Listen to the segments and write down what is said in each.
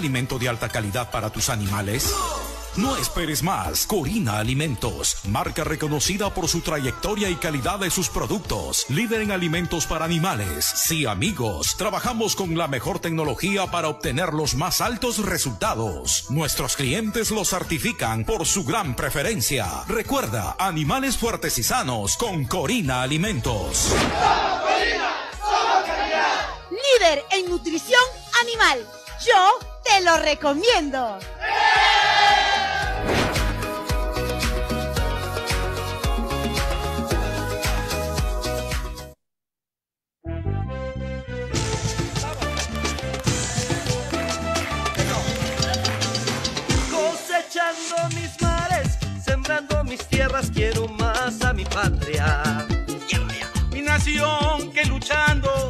¿Buscas alimento de alta calidad para tus animales? No esperes más. Corina Alimentos, marca reconocida por su trayectoria y calidad de sus productos. Líder en alimentos para animales. Sí, amigos, trabajamos con la mejor tecnología para obtener los más altos resultados. Nuestros clientes lo certifican por su gran preferencia. Recuerda, animales fuertes y sanos con Corina Alimentos. Líder en nutrición animal. Yo te lo recomiendo. Cosechando mis mares, sembrando mis tierras, quiero más a mi patria. Mi nación que luchando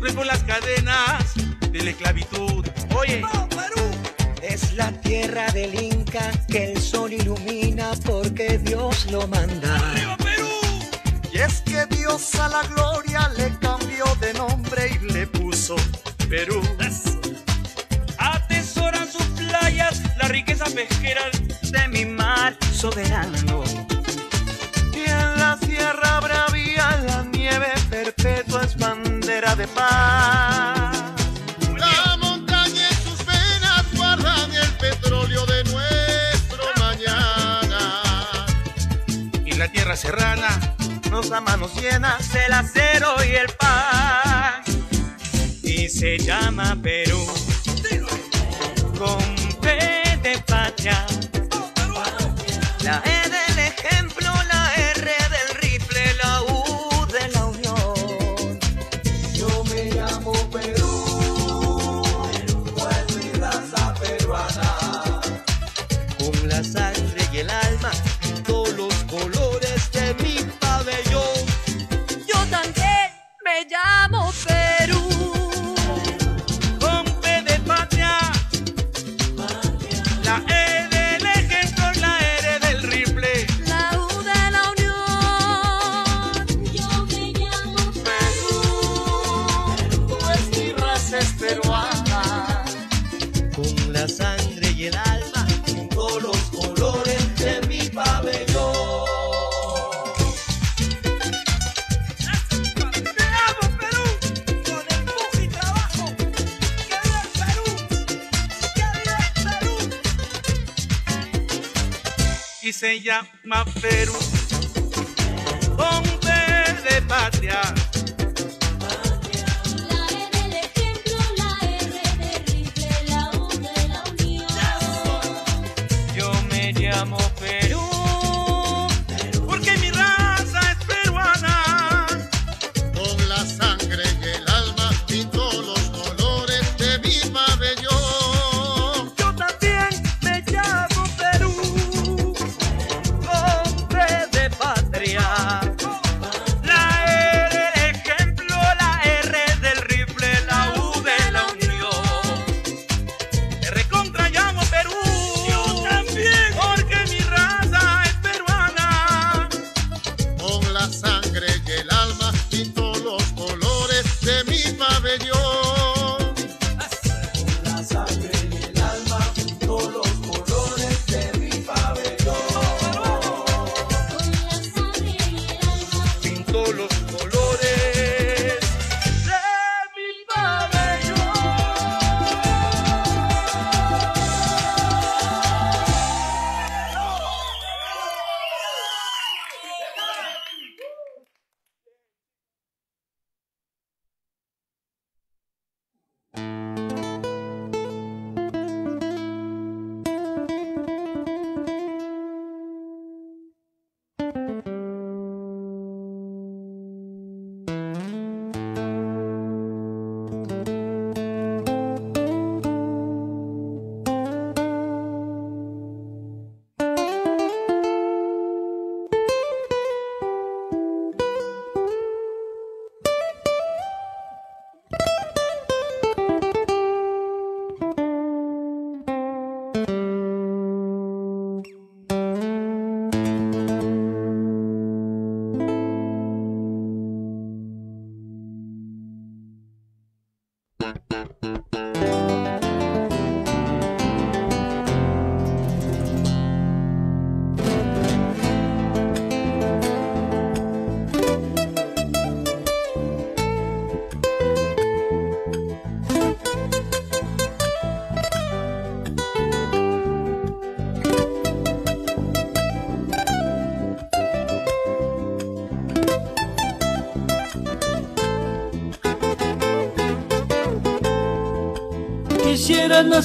rompo las cadenas de la esclavitud. Oye, Perú. Es la tierra del Inca que el sol ilumina porque Dios lo manda. Perú! Y es que Dios a la gloria le cambió de nombre y le puso Perú. Atesoran sus playas, la riqueza pesquera de mi mar soberano. Y en la sierra bravía la nieve perpetua es bandera de paz. Serrana nos da manos llenas el acero y el pan. Y se llama Perú con P de patria. La mi raza es peruana. Con la sangre y el alma, con todos los colores de mi pabellón. ¡Me amo Perú! Con empuje y trabajo. ¡Que viva el Perú! ¡Que viva el Perú! Y se llama Perú. Con P de patria. Me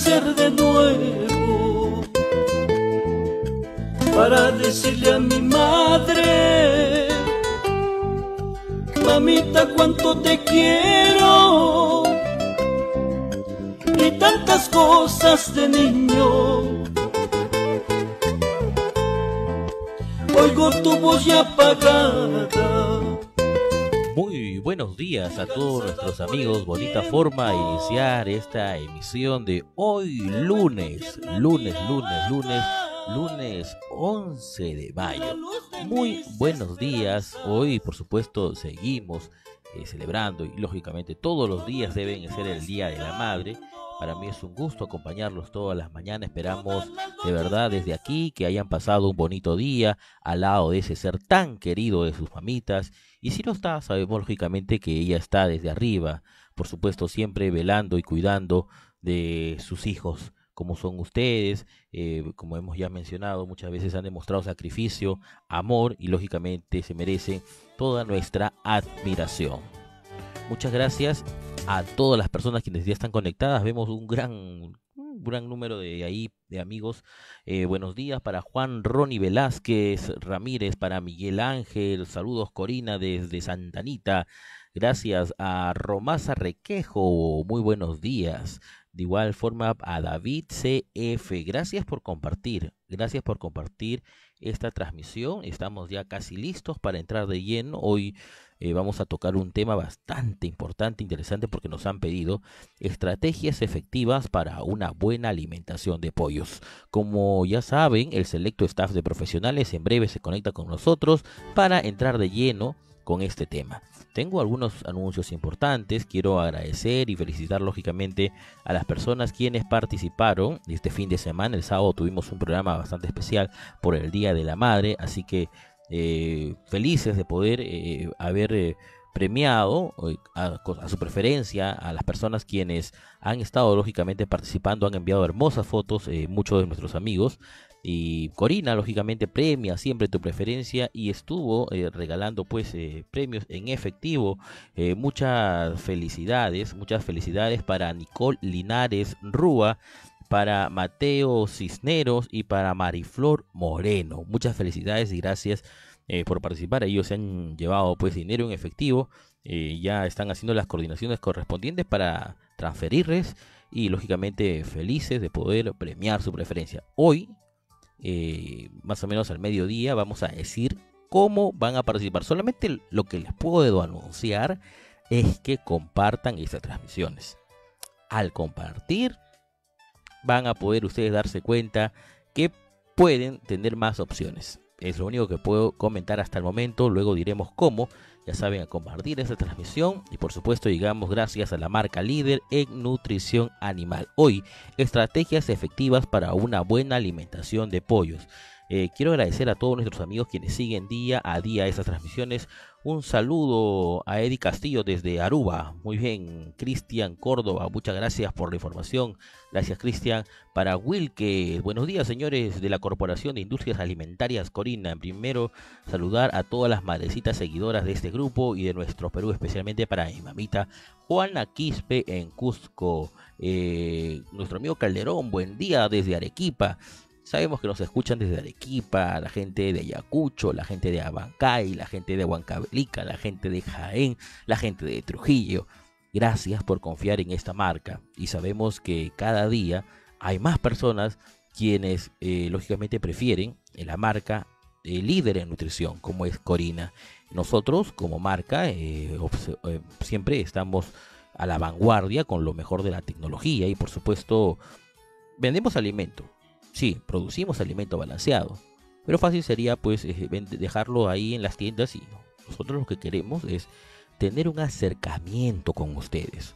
nacer de nuevo para decirle a mi madre, mamita, cuánto te quiero y tantas cosas de niño. Oigo tu voz ya apagada. Muy buenos días a todos nuestros amigos. Bonita forma de iniciar esta emisión de hoy lunes, lunes, lunes, lunes, lunes 11 de mayo. Muy buenos días. Hoy, por supuesto, seguimos eh, celebrando y lógicamente todos los días deben ser el Día de la Madre. Para mí es un gusto acompañarlos todas las mañanas. Esperamos de verdad desde aquí que hayan pasado un bonito día al lado de ese ser tan querido de sus mamitas. Y si no está, sabemos lógicamente que ella está desde arriba, por supuesto siempre velando y cuidando de sus hijos, como son ustedes, eh, como hemos ya mencionado, muchas veces han demostrado sacrificio, amor y lógicamente se merecen toda nuestra admiración. Muchas gracias a todas las personas quienes ya están conectadas. Vemos un gran, un gran número de ahí de amigos. Eh, buenos días para Juan Ronnie Velázquez Ramírez, para Miguel Ángel. Saludos Corina desde Santanita. Gracias a Romasa Requejo. Muy buenos días. De igual forma a David CF. Gracias por compartir. Gracias por compartir esta transmisión. Estamos ya casi listos para entrar de lleno. Hoy eh, vamos a tocar un tema bastante importante, interesante, porque nos han pedido estrategias efectivas para una buena alimentación de pollos. Como ya saben, el selecto staff de profesionales en breve se conecta con nosotros para entrar de lleno con este tema. Tengo algunos anuncios importantes, quiero agradecer y felicitar lógicamente a las personas quienes participaron este fin de semana. El sábado tuvimos un programa bastante especial por el Día de la Madre, así que eh, felices de poder eh, haber eh, premiado a, su preferencia a las personas quienes han estado lógicamente participando, han enviado hermosas fotos, muchos de nuestros amigos. Y Corina, lógicamente, premia siempre tu preferencia y estuvo regalando pues premios en efectivo. Muchas felicidades, muchas felicidades para Nicole Linares Rúa, para Mateo Cisneros y para Mariflor Moreno. Muchas felicidades y gracias eh, por participar. Ellos se han llevado pues dinero en efectivo. Eh, ya están haciendo las coordinaciones correspondientes para transferirles y lógicamente felices de poder premiar su preferencia. Hoy eh, más o menos al mediodía vamos a decir cómo van a participar. Solamente lo que les puedo anunciar es que compartan estas transmisiones. Al compartir van a poder ustedes darse cuenta que pueden tener más opciones. Es lo único que puedo comentar hasta el momento. Luego diremos cómo. Ya saben, a compartir esta transmisión. Y por supuesto, llegamos gracias a la marca líder en nutrición animal. Hoy, estrategias efectivas para una buena alimentación de pollos. Eh, quiero agradecer a todos nuestros amigos quienes siguen día a día estas transmisiones. Un saludo a Eddie Castillo desde Aruba. Muy bien, Cristian Córdoba, muchas gracias por la información. Gracias, Cristian. Para Wilke, buenos días, señores de la Corporación de Industrias Alimentarias Corina. Primero, saludar a todas las madrecitas seguidoras de este grupo y de nuestro Perú, especialmente para mi mamita Juana Quispe en Cusco. Eh, nuestro amigo Calderón, buen día desde Arequipa. Sabemos que nos escuchan desde Arequipa, la gente de Ayacucho, la gente de Abancay, la gente de Huancavelica, la gente de Jaén, la gente de Trujillo. Gracias por confiar en esta marca y sabemos que cada día hay más personas quienes eh, lógicamente prefieren la marca eh, líder en nutrición como es Corina. Nosotros como marca eh, siempre estamos a la vanguardia con lo mejor de la tecnología y por supuesto vendemos alimento Sí, producimos alimento balanceado, pero fácil sería pues eh, dejarlo ahí en las tiendas y nosotros lo que queremos es tener un acercamiento con ustedes.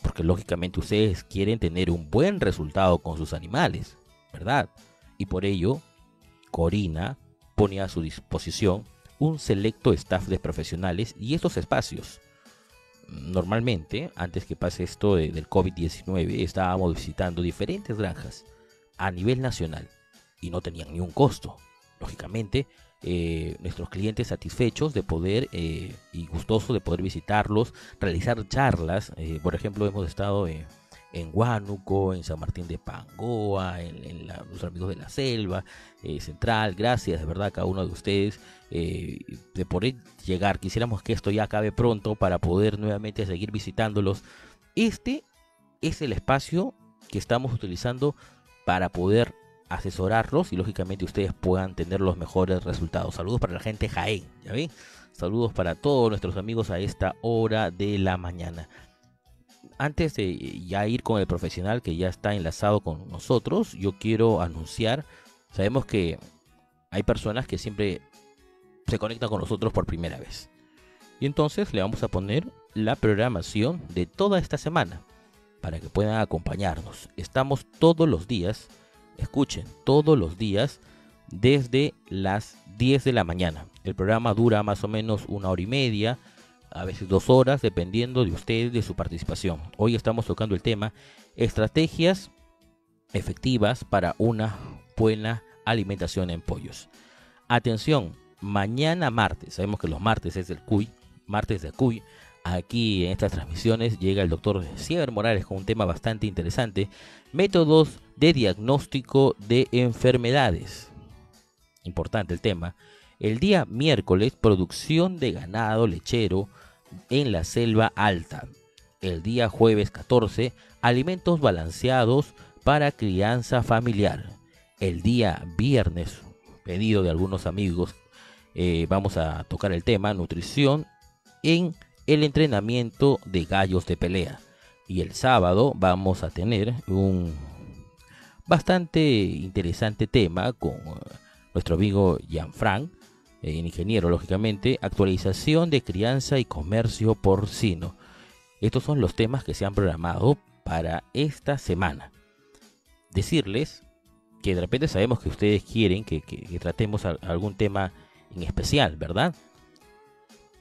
Porque lógicamente ustedes quieren tener un buen resultado con sus animales, ¿verdad? Y por ello, Corina pone a su disposición un selecto staff de profesionales y estos espacios. Normalmente, antes que pase esto de, del COVID-19, estábamos visitando diferentes granjas a nivel nacional y no tenían ni un costo. Lógicamente, eh, nuestros clientes satisfechos de poder eh, y gustosos de poder visitarlos, realizar charlas. Eh, por ejemplo, hemos estado en Huánuco, en San Martín de Pangoa, en, los amigos de la selva, Central. Gracias de verdad a cada uno de ustedes de poder llegar. Quisiéramos que esto ya acabe pronto para poder nuevamente seguir visitándolos. Este es el espacio que estamos utilizando para poder asesorarlos y lógicamente ustedes puedan tener los mejores resultados. Saludos para la gente Jaén, ¿ya ven? Saludos para todos nuestros amigos a esta hora de la mañana. Antes de ya ir con el profesional que ya está enlazado con nosotros, yo quiero anunciar, sabemos que hay personas que siempre se conectan con nosotros por primera vez. Y entonces le vamos a poner la programación de toda esta semana para que puedan acompañarnos. Estamos todos los días, escuchen, todos los días desde las 10 de la mañana. El programa dura más o menos una hora y media, a veces dos horas, dependiendo de ustedes, de su participación. Hoy estamos tocando el tema estrategias efectivas para una buena alimentación en pollos. Atención, mañana martes, sabemos que los martes es el CUI, martes de CUI, aquí en estas transmisiones llega el doctor Siever Morales con un tema bastante interesante, métodos de diagnóstico de enfermedades. Importante el tema. El día miércoles, producción de ganado lechero en la selva alta. El día jueves 14, alimentos balanceados para crianza familiar. El día viernes, pedido de algunos amigos, eh, vamos a tocar el tema nutrición en el entrenamiento de gallos de pelea. Y el sábado vamos a tener un bastante interesante tema con eh, nuestro amigo Gianfranc, eh, ingeniero lógicamente, actualización de crianza y comercio porcino. Estos son los temas que se han programado para esta semana. Decirles que de repente sabemos que ustedes quieren que, tratemos al- algún tema en especial, ¿verdad?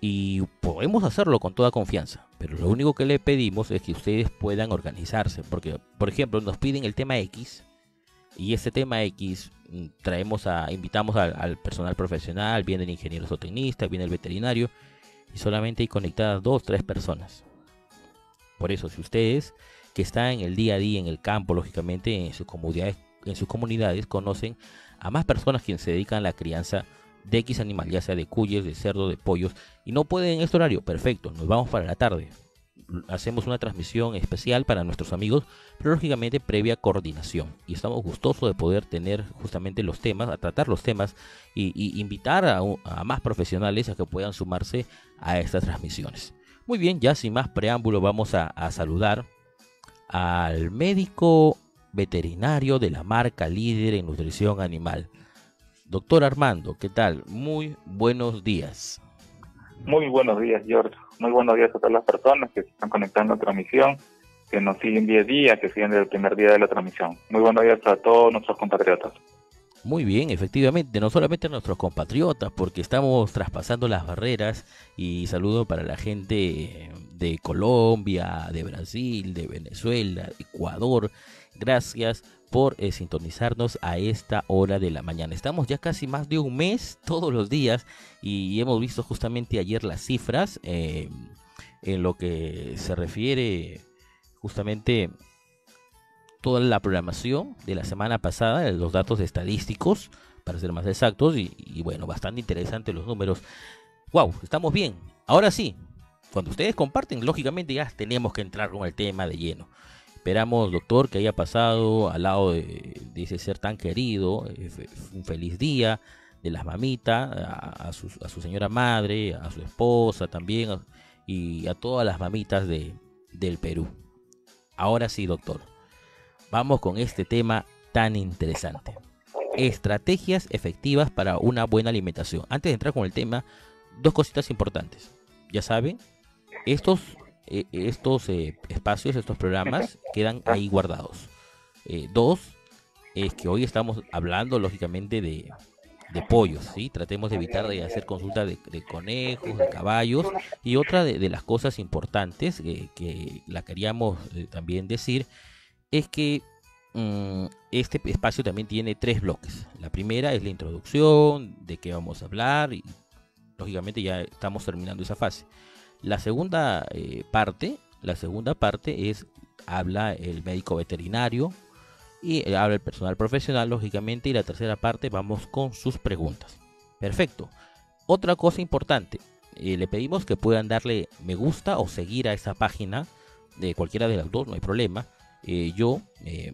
Y podemos hacerlo con toda confianza, pero lo único que le pedimos es que ustedes puedan organizarse, porque, por ejemplo, nos piden el tema X y ese tema X mm, traemos a, invitamos al, al personal profesional, viene el ingeniero zootecnista, viene el veterinario y solamente hay conectadas dos, tres personas. Por eso, si ustedes que están en el día a día en el campo, lógicamente en sus comunidades, en sus comunidades conocen a más personas quienes se dedican a la crianza de X animal, ya sea de cuyes, de cerdo, de pollos, y no pueden en este horario, perfecto, nos vamos para la tarde. Hacemos una transmisión especial para nuestros amigos, pero lógicamente previa coordinación. Y estamos gustosos de poder tener justamente los temas, a tratar los temas y, invitar a, más profesionales a que puedan sumarse a estas transmisiones. Muy bien, ya sin más preámbulo vamos a saludar al médico veterinario de la marca líder en nutrición animal. Doctor Armando, ¿qué tal? Muy buenos días. Muy buenos días, George. Muy buenos días a todas las personas que se están conectando a la transmisión, que nos siguen día a día, que siguen desde el primer día de la transmisión. Muy buenos días a todos nuestros compatriotas. Muy bien, efectivamente, no solamente a nuestros compatriotas, porque estamos traspasando las barreras y saludo para la gente de Colombia, de Brasil, de Venezuela, Ecuador. Gracias por eh, sintonizarnos a esta hora de la mañana. Estamos ya casi más de un mes, todos los días, y hemos visto justamente ayer las cifras eh, en lo que se refiere justamente toda la programación de la semana pasada, los datos estadísticos, para ser más exactos, y, y bueno, bastante interesantes los números. ¡Wow! Estamos bien. Ahora sí, cuando ustedes comparten, lógicamente ya tenemos que entrar con el tema de lleno. Esperamos, doctor, que haya pasado al lado de, ese ser tan querido, un feliz día de las mamitas, a, su, a su señora madre, a su esposa también, y a todas las mamitas de, del Perú. Ahora sí, doctor. Vamos con este tema tan interesante. Estrategias efectivas para una buena alimentación. Antes de entrar con el tema, dos cositas importantes. Ya saben, estos, eh, estos eh, espacios, estos programas quedan ahí guardados. Eh, dos, es que hoy estamos hablando lógicamente de, pollos, ¿sí? Tratemos de evitar de hacer consultas de, conejos, de caballos. Y otra de, las cosas importantes que la queríamos también decir es que mm, este espacio también tiene tres bloques. La primera es la introducción, de qué vamos a hablar y lógicamente ya estamos terminando esa fase. La segunda eh, parte, la segunda parte es habla el médico veterinario y eh, habla el personal profesional, lógicamente, y la tercera parte vamos con sus preguntas. Perfecto. Otra cosa importante, eh, le pedimos que puedan darle me gusta o seguir a esa página de cualquiera de las dos, no hay problema. Yo,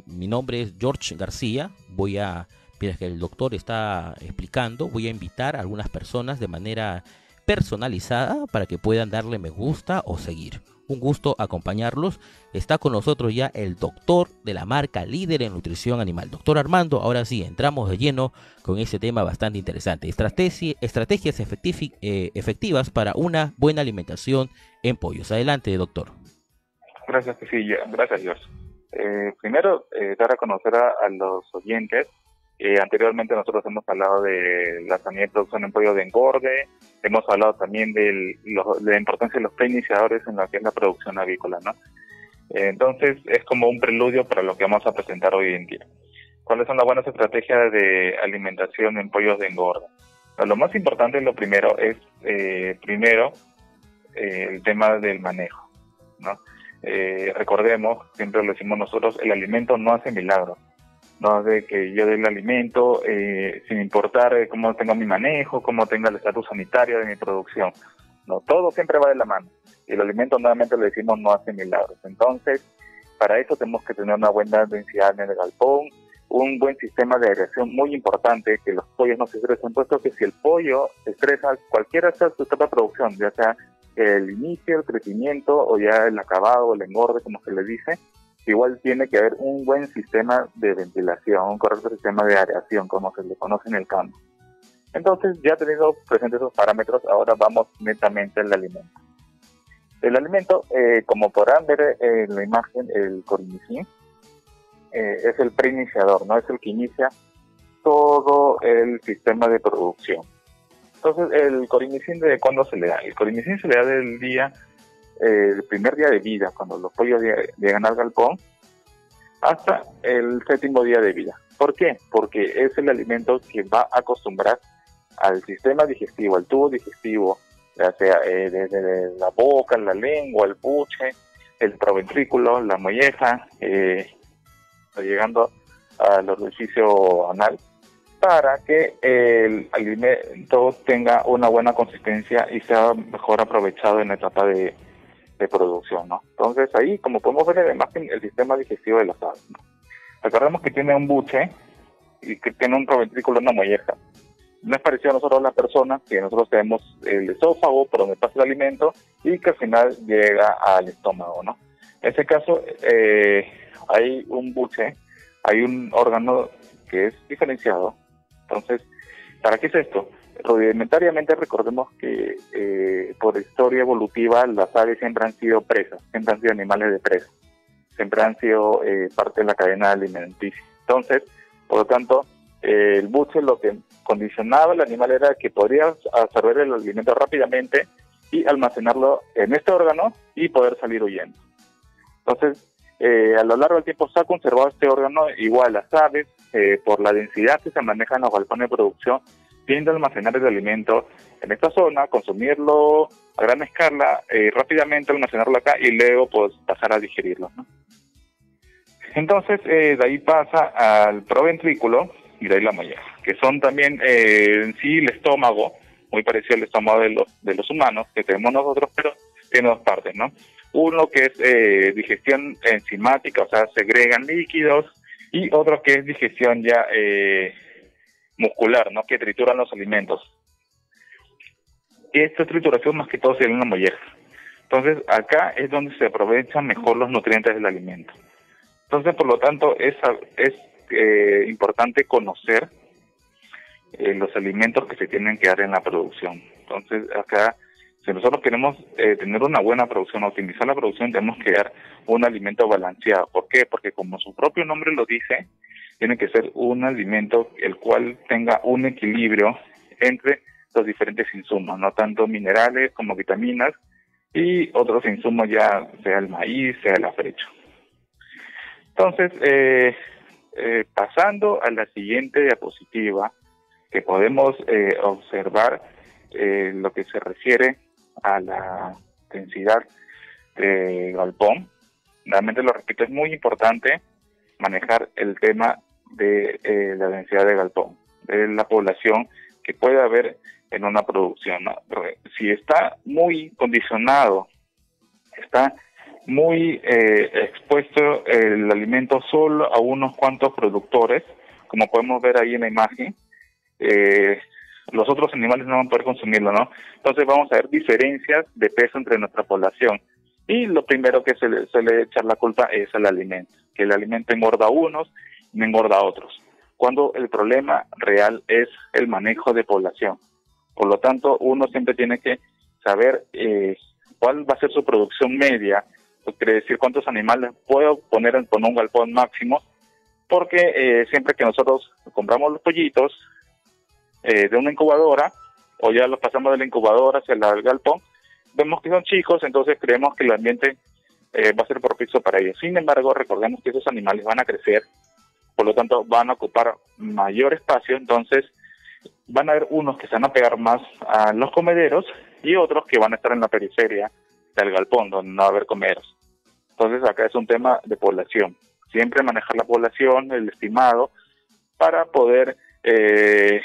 mi nombre es George García, voy a, mientras que el doctor está explicando, voy a invitar a algunas personas de manera personalizada para que puedan darle me gusta o seguir. Un gusto acompañarlos. Está con nosotros ya el doctor de la marca líder en nutrición animal. Doctor Armando, ahora sí, entramos de lleno con ese tema bastante interesante. Estrategia- estrategias eh, efectivas para una buena alimentación en pollos. Adelante, doctor. Gracias, ya- gracias, George. Eh, primero, eh, dar a conocer a, a los oyentes. eh, anteriormente nosotros hemos hablado de la sanidad de producción en pollo de engorde, hemos hablado también del- lo- de la importancia de los preiniciadores en lo que es la producción avícola, ¿no? Entonces, es como un preludio para lo que vamos a presentar hoy en día. ¿Cuáles son las buenas estrategias de alimentación en pollos de engorde? Lo más importante, lo primero, es, eh, primero, eh, el tema del manejo, ¿no? Eh, recordemos, siempre lo decimos nosotros, el alimento no hace milagros. No de que yo dé el alimento eh, sin importar eh, cómo tenga mi manejo, cómo tenga el estatus sanitario de mi producción. No, todo siempre va de la mano. Y el alimento nuevamente le decimos no hace milagros. Entonces, para eso tenemos que tener una buena densidad en el galpón, un buen sistema de aireación muy importante, que los pollos no se estresen, puesto que si el pollo se estresa, cualquiera sea su etapa de producción, ya sea el inicio, el crecimiento o ya el acabado, el engorde, como se le dice, igual tiene que haber un buen sistema de ventilación, un correcto sistema de aireación, como se le conoce en el campo. Entonces, ya teniendo presentes esos parámetros, ahora vamos netamente al alimento. El alimento, eh, como podrán ver eh, en la imagen, el corimicin, eh, es el preiniciador, ¿no? Es el que inicia todo el sistema de producción. Entonces, el corimicin, ¿de cuándo se le da? El corimicin se le da del día, eh, el primer día de vida, cuando los pollos lleg- llegan al galpón, hasta el séptimo día de vida. ¿Por qué? Porque es el alimento que va a acostumbrar al sistema digestivo, al tubo digestivo, ya sea eh, desde la boca, la lengua, el buche, el proventrículo, la molleja, eh, llegando al orificio anal, para que el alimento tenga una buena consistencia y sea mejor aprovechado en la etapa de, de producción, ¿no? Entonces ahí, como podemos ver en la el sistema digestivo de las aves, ¿no? Recordemos que tiene un buche y que tiene un proventrículo, una molleja. No es parecido a nosotros la persona, que nosotros tenemos el esófago por donde pasa el alimento y que al final llega al estómago, ¿no? En este caso, eh, hay un buche, hay un órgano que es diferenciado. Entonces, ¿para qué es esto? Rudimentariamente recordemos que eh, por historia evolutiva las aves siempre han sido presas, siempre han sido animales de presa, siempre han sido eh, parte de la cadena alimenticia. Entonces, por lo tanto, eh, el buche lo que condicionaba al animal era que podría absorber el alimento rápidamente y almacenarlo en este órgano y poder salir huyendo. Entonces, a lo largo del tiempo se ha conservado este órgano igual las aves, por la densidad que se maneja en los galpones de producción, tienden a almacenar el alimento en esta zona, consumirlo a gran escala, eh, rápidamente almacenarlo acá y luego pues pasar a digerirlo. ¿no? Entonces, eh, de ahí pasa al proventrículo y de ahí la molleja, que son también eh, en sí el estómago, muy parecido al estómago de los, de los humanos que tenemos nosotros, pero tiene dos partes, ¿no? Uno que es eh, digestión enzimática, o sea, segregan líquidos, y otro que es digestión ya eh, muscular, ¿no? Que trituran los alimentos. Esta trituración más que todo se da en la molleja. Entonces, acá es donde se aprovechan mejor los nutrientes del alimento. Entonces, por lo tanto, es, es eh, importante conocer eh, los alimentos que se tienen que dar en la producción. Entonces, acá, si nosotros queremos eh, tener una buena producción, optimizar la producción, tenemos que dar un alimento balanceado. ¿Por qué? Porque como su propio nombre lo dice, tiene que ser un alimento el cual tenga un equilibrio entre los diferentes insumos, no tanto minerales como vitaminas y otros insumos ya sea el maíz, sea el afrecho. Entonces, eh, eh, pasando a la siguiente diapositiva, que podemos observar lo que se refiere a la densidad de galpón. realmente lo repito, es muy importante manejar el tema de eh, la densidad de galpón, de la población que puede haber en una producción. Si está muy condicionado, está muy eh, expuesto el alimento solo a unos cuantos productores, como podemos ver ahí en la imagen, eh, los otros animales no van a poder consumirlo, ¿no? Entonces vamos a ver diferencias de peso entre nuestra población. Y lo primero que se le suele echar la culpa es el alimento, que el alimento engorda a unos y engorda a otros, cuando el problema real es el manejo de población. Por lo tanto, uno siempre tiene que saber eh, cuál va a ser su producción media, que quiere decir cuántos animales puedo poner con un galpón máximo, porque eh, siempre que nosotros compramos los pollitos eh, de una incubadora, o ya los pasamos de la incubadora hacia el galpón, vemos que son chicos, entonces creemos que el ambiente eh, va a ser propicio para ellos. Sin embargo, recordemos que esos animales van a crecer, por lo tanto van a ocupar mayor espacio, entonces van a haber unos que se van a pegar más a los comederos y otros que van a estar en la periferia del galpón, donde no va a haber comederos. Entonces acá es un tema de población. Siempre manejar la población, el estimado, para poder eh,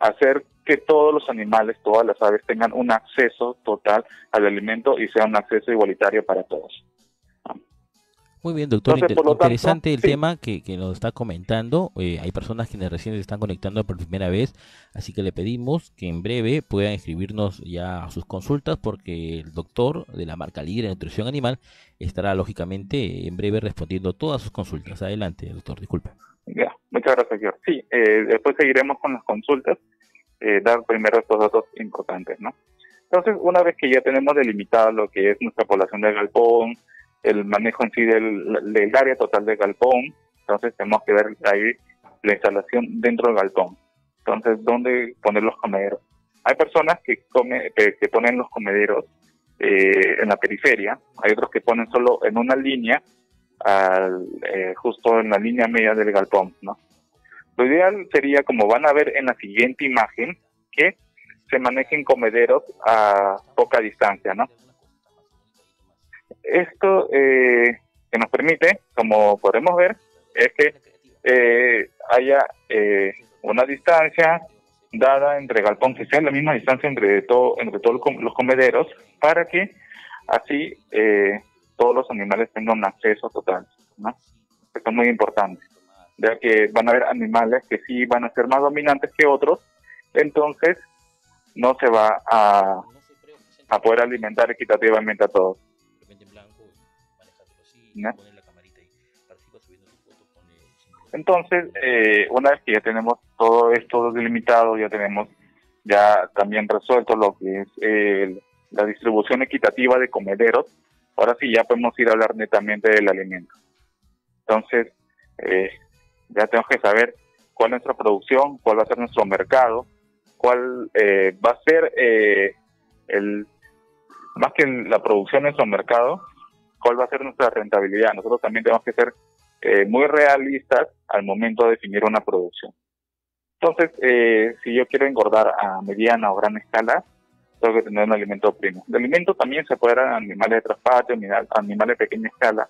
hacer que todos los animales, todas las aves tengan un acceso total al alimento y sea un acceso igualitario para todos. Muy bien, doctor. Entonces, inter- por lo tanto, interesante el sí. tema que, que nos está comentando. Eh, hay personas quienes recién se están conectando por primera vez, así que le pedimos que en breve puedan escribirnos ya a sus consultas porque el doctor de la marca líder de nutrición animal estará lógicamente en breve respondiendo todas sus consultas. Adelante, doctor, disculpe. Ya, muchas gracias, George. Sí, eh, después seguiremos con las consultas, eh, dar primero estos datos importantes, ¿no? Entonces, una vez que ya tenemos delimitado lo que es nuestra población de galpón, el manejo en sí del, del área total del galpón, entonces tenemos que ver ahí la instalación dentro del galpón. Entonces, ¿dónde poner los comederos? Hay personas que, come, que, que ponen los comederos eh, en la periferia, hay otros que ponen solo en una línea, eh, justo en la línea media del galpón, ¿no? Lo ideal sería, como van a ver en la siguiente imagen, que se manejen comederos a poca distancia, ¿no? Esto eh, que nos permite, como podemos ver, es que eh, haya una distancia dada entre galpón, que sea la misma distancia entre todo, entre todos los comederos, para que así eh, todos los animales tengan acceso total, ¿no? Esto es muy importante, ya que van a haber animales que sí van a ser más dominantes que otros, entonces no se va a, a poder alimentar equitativamente a todos. ¿no? Entonces, eh, una vez que ya tenemos todo esto delimitado, ya tenemos ya también resuelto lo que es eh, la distribución equitativa de comederos, ahora sí ya podemos ir a hablar netamente del alimento. Entonces, eh, ya tenemos que saber cuál es nuestra producción, cuál va a ser nuestro mercado, cuál eh, va a ser eh, el más que la producción de nuestro mercado, cuál va a ser nuestra rentabilidad. Nosotros también tenemos que ser eh, muy realistas al momento de definir una producción. Entonces, eh, si yo quiero engordar a mediana o gran escala, tengo que tener un alimento primo. El alimento también se puede dar a animales de traspatio, animal- animales de pequeña escala,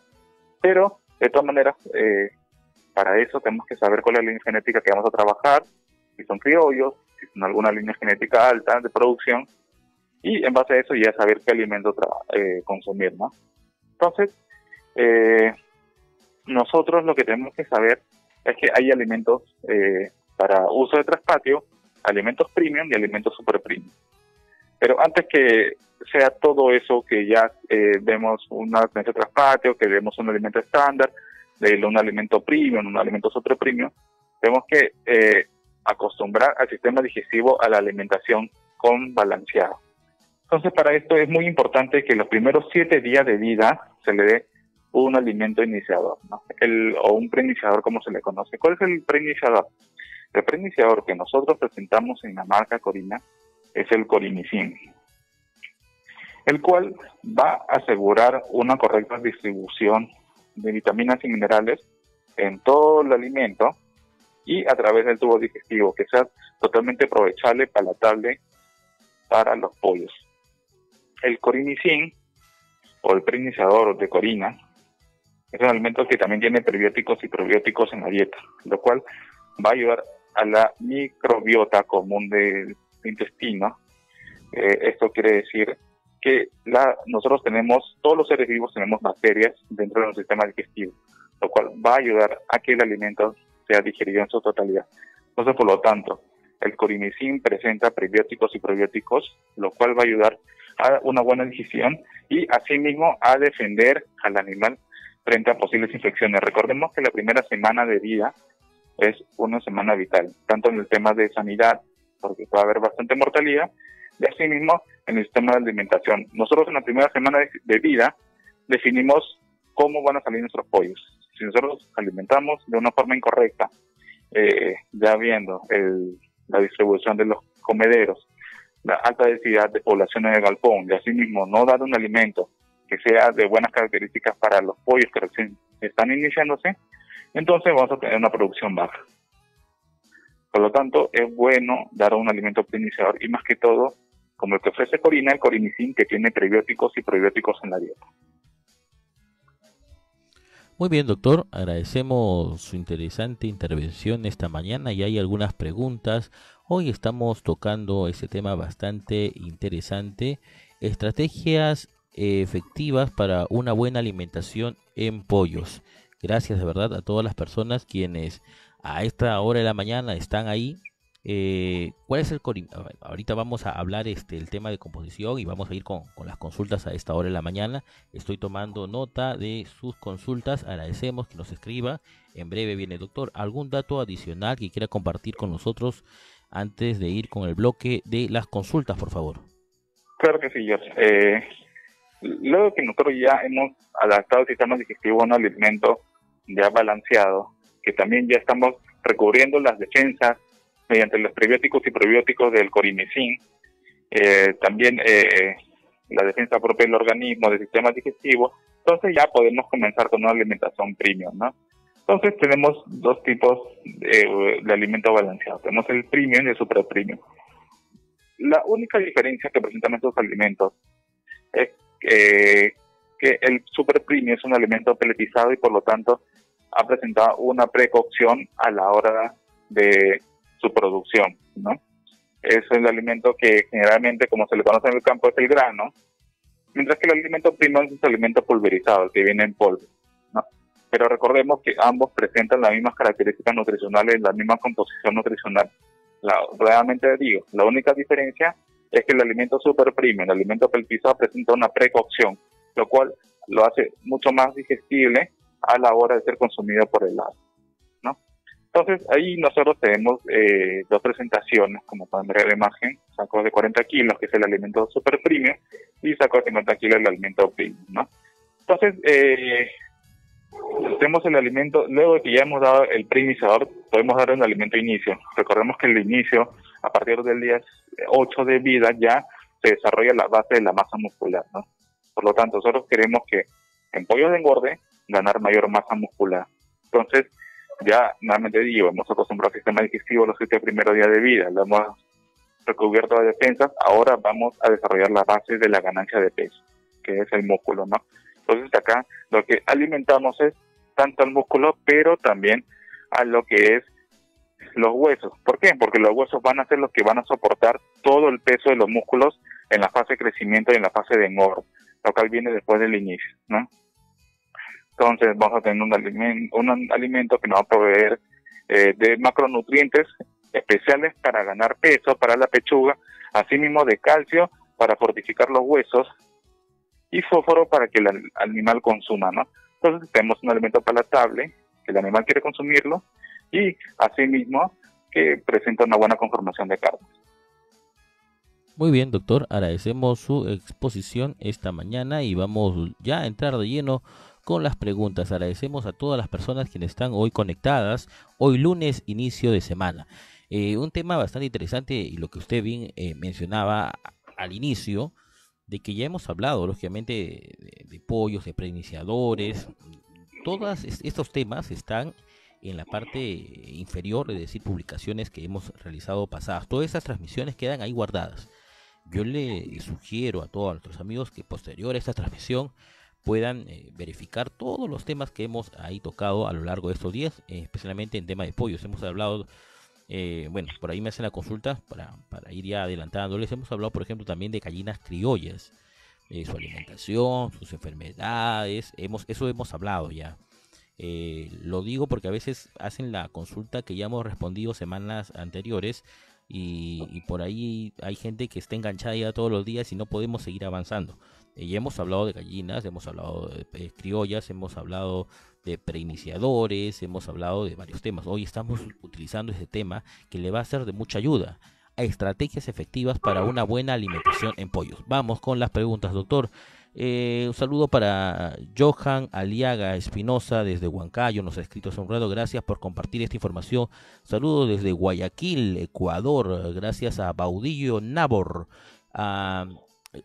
pero de todas maneras, eh, para eso tenemos que saber cuál es la línea genética que vamos a trabajar, si son criollos, si son alguna línea genética alta de producción, y en base a eso ya saber qué alimento eh, consumir, ¿no? Entonces, eh, nosotros lo que tenemos que saber es que hay alimentos eh, para uso de traspatio, alimentos premium y alimentos super premium. Pero antes que sea todo eso que ya eh, vemos un alimento de traspatio, que vemos un alimento estándar, un alimento premium, un alimento super premium, tenemos que eh, acostumbrar al sistema digestivo a la alimentación con balanceado. Entonces, para esto es muy importante que los primeros siete días de vida se le dé un alimento iniciador, el, o un preiniciador como se le conoce. ¿Cuál es el preiniciador? El preiniciador que nosotros presentamos en la marca Corina es el Corimicin, el cual va a asegurar una correcta distribución de vitaminas y minerales en todo el alimento y a través del tubo digestivo, que sea totalmente aprovechable, palatable para los pollos. El corimicin o el preiniciador de corina Es un alimento que también tiene prebióticos y probióticos en la dieta, lo cual va a ayudar a la microbiota común del intestino. Eh, esto quiere decir que la, nosotros tenemos, todos los seres vivos tenemos bacterias dentro de nuestro sistema digestivo, lo cual va a ayudar a que el alimento sea digerido en su totalidad. Entonces, por lo tanto, el corimicin presenta prebióticos y probióticos, lo cual va a ayudar a una buena digestión y asimismo a defender al animal frente a posibles infecciones. Recordemos que la primera semana de vida es una semana vital, tanto en el tema de sanidad, porque a haber bastante mortalidad, y asimismo en el sistema de alimentación. Nosotros en la primera semana de, de vida definimos cómo van a salir nuestros pollos. Si nosotros alimentamos de una forma incorrecta, eh, ya viendo el, la distribución de los comederos, la alta densidad de población en el galpón, y asimismo no dar un alimento que sea de buenas características para los pollos que recién están iniciándose, entonces vamos a tener una producción baja. Por lo tanto, es bueno dar un alimento preiniciador y más que todo, como el que ofrece Corina, el corimicin, que tiene prebióticos y probióticos en la dieta. Muy bien, doctor. Agradecemos su interesante intervención esta mañana y hay algunas preguntas. Hoy estamos tocando ese tema bastante interesante. Estrategias efectivas para una buena alimentación en pollos. Gracias de verdad a todas las personas quienes a esta hora de la mañana están ahí. Eh, ¿Cuál es el Ahorita vamos a hablar este el tema de composición y vamos a ir con, con las consultas a esta hora de la mañana. Estoy tomando nota de sus consultas. Agradecemos que nos escriba. En breve viene doctor. ¿Algún dato adicional que quiera compartir con nosotros antes de ir con el bloque de las consultas, por favor? Claro que sí, George. Eh, luego que nosotros ya hemos adaptado el sistema digestivo a un alimento ya balanceado, que también ya estamos recubriendo las defensas mediante los prebióticos y probióticos del corimicin, eh, también eh, la defensa propia del organismo, del sistema digestivo, entonces ya podemos comenzar con una alimentación premium, ¿no? Entonces tenemos dos tipos de, de alimento balanceado. Tenemos el premium y el super premium. La única diferencia que presentan estos alimentos es eh, que el super premium es un alimento peletizado y por lo tanto ha presentado una precocción a la hora de su producción, ¿no? Es el alimento que generalmente, como se le conoce en el campo, es el grano, mientras que el alimento premium es un alimento pulverizado, el que viene en polvo, ¿no? Pero recordemos que ambos presentan las mismas características nutricionales, la misma composición nutricional. La, realmente digo, la única diferencia es que el alimento super premium, el alimento pelpizado, presenta una precocción, lo cual lo hace mucho más digestible a la hora de ser consumido por el ave. ¿no? Entonces, ahí nosotros tenemos eh, dos presentaciones, como pueden ver en la imagen, sacos de 40 kilos, que es el alimento super premium, y sacos de 50 kilos, el alimento premium. ¿no? Entonces, eh, tenemos el alimento, luego de que ya hemos dado el primizador, podemos dar un alimento inicio. Recordemos que el inicio, a partir del día 8 de vida, ya se desarrolla la base de la masa muscular. ¿no? Por lo tanto, nosotros queremos que en pollos de engorde ganar mayor masa muscular. Entonces, ya nuevamente digo, hemos acostumbrado al sistema digestivo los siete primeros días de vida, lo hemos recubierto de defensas, ahora vamos a desarrollar la base de la ganancia de peso, que es el músculo, ¿no? Entonces acá lo que alimentamos es tanto al músculo, pero también a lo que es los huesos. ¿Por qué? Porque los huesos van a ser los que van a soportar todo el peso de los músculos en la fase de crecimiento y en la fase de engordo, lo cual viene después del inicio, ¿no? Entonces vamos a tener un alimento, un alimento que nos va a proveer eh, de macronutrientes especiales para ganar peso, para la pechuga, asimismo de calcio para fortificar los huesos y fósforo para que el animal consuma, ¿no? Entonces tenemos un alimento palatable, que el animal quiere consumirlo, y asimismo que presenta una buena conformación de carne. Muy bien, doctor, agradecemos su exposición esta mañana y vamos ya a entrar de lleno con las preguntas. Agradecemos a todas las personas quienes están hoy conectadas, hoy lunes, inicio de semana. Eh, un tema bastante interesante y lo que usted bien eh, mencionaba al inicio, de que ya hemos hablado, lógicamente, de, pollos, de preiniciadores, todos estos temas están en la parte inferior, es decir, publicaciones que hemos realizado pasadas. Todas esas transmisiones quedan ahí guardadas. Yo le sugiero a todos nuestros amigos que posterior a esta transmisión puedan eh, verificar todos los temas que hemos ahí tocado a lo largo de estos días, especialmente en tema de pollos. Hemos hablado, eh, bueno, por ahí me hacen la consulta para, para ir ya adelantándoles. Hemos hablado, por ejemplo, también de gallinas criollas, su alimentación, sus enfermedades. Hemos, eso hemos hablado ya. Eh, lo digo porque a veces hacen la consulta que ya hemos respondido semanas anteriores y por ahí hay gente que está enganchada ya todos los días y no podemos seguir avanzando. Ya hemos hablado de gallinas, hemos hablado de criollas, hemos hablado de preiniciadores, hemos hablado de varios temas. Hoy estamos utilizando este tema que le va a ser de mucha ayuda a estrategias efectivas para una buena alimentación en pollos. Vamos con las preguntas, doctor. Eh, un saludo para Johan Aliaga Espinosa desde Huancayo, nos ha escrito hace un. Gracias por compartir esta información. Saludo desde Guayaquil, Ecuador. Gracias a Baudillo Nabor. A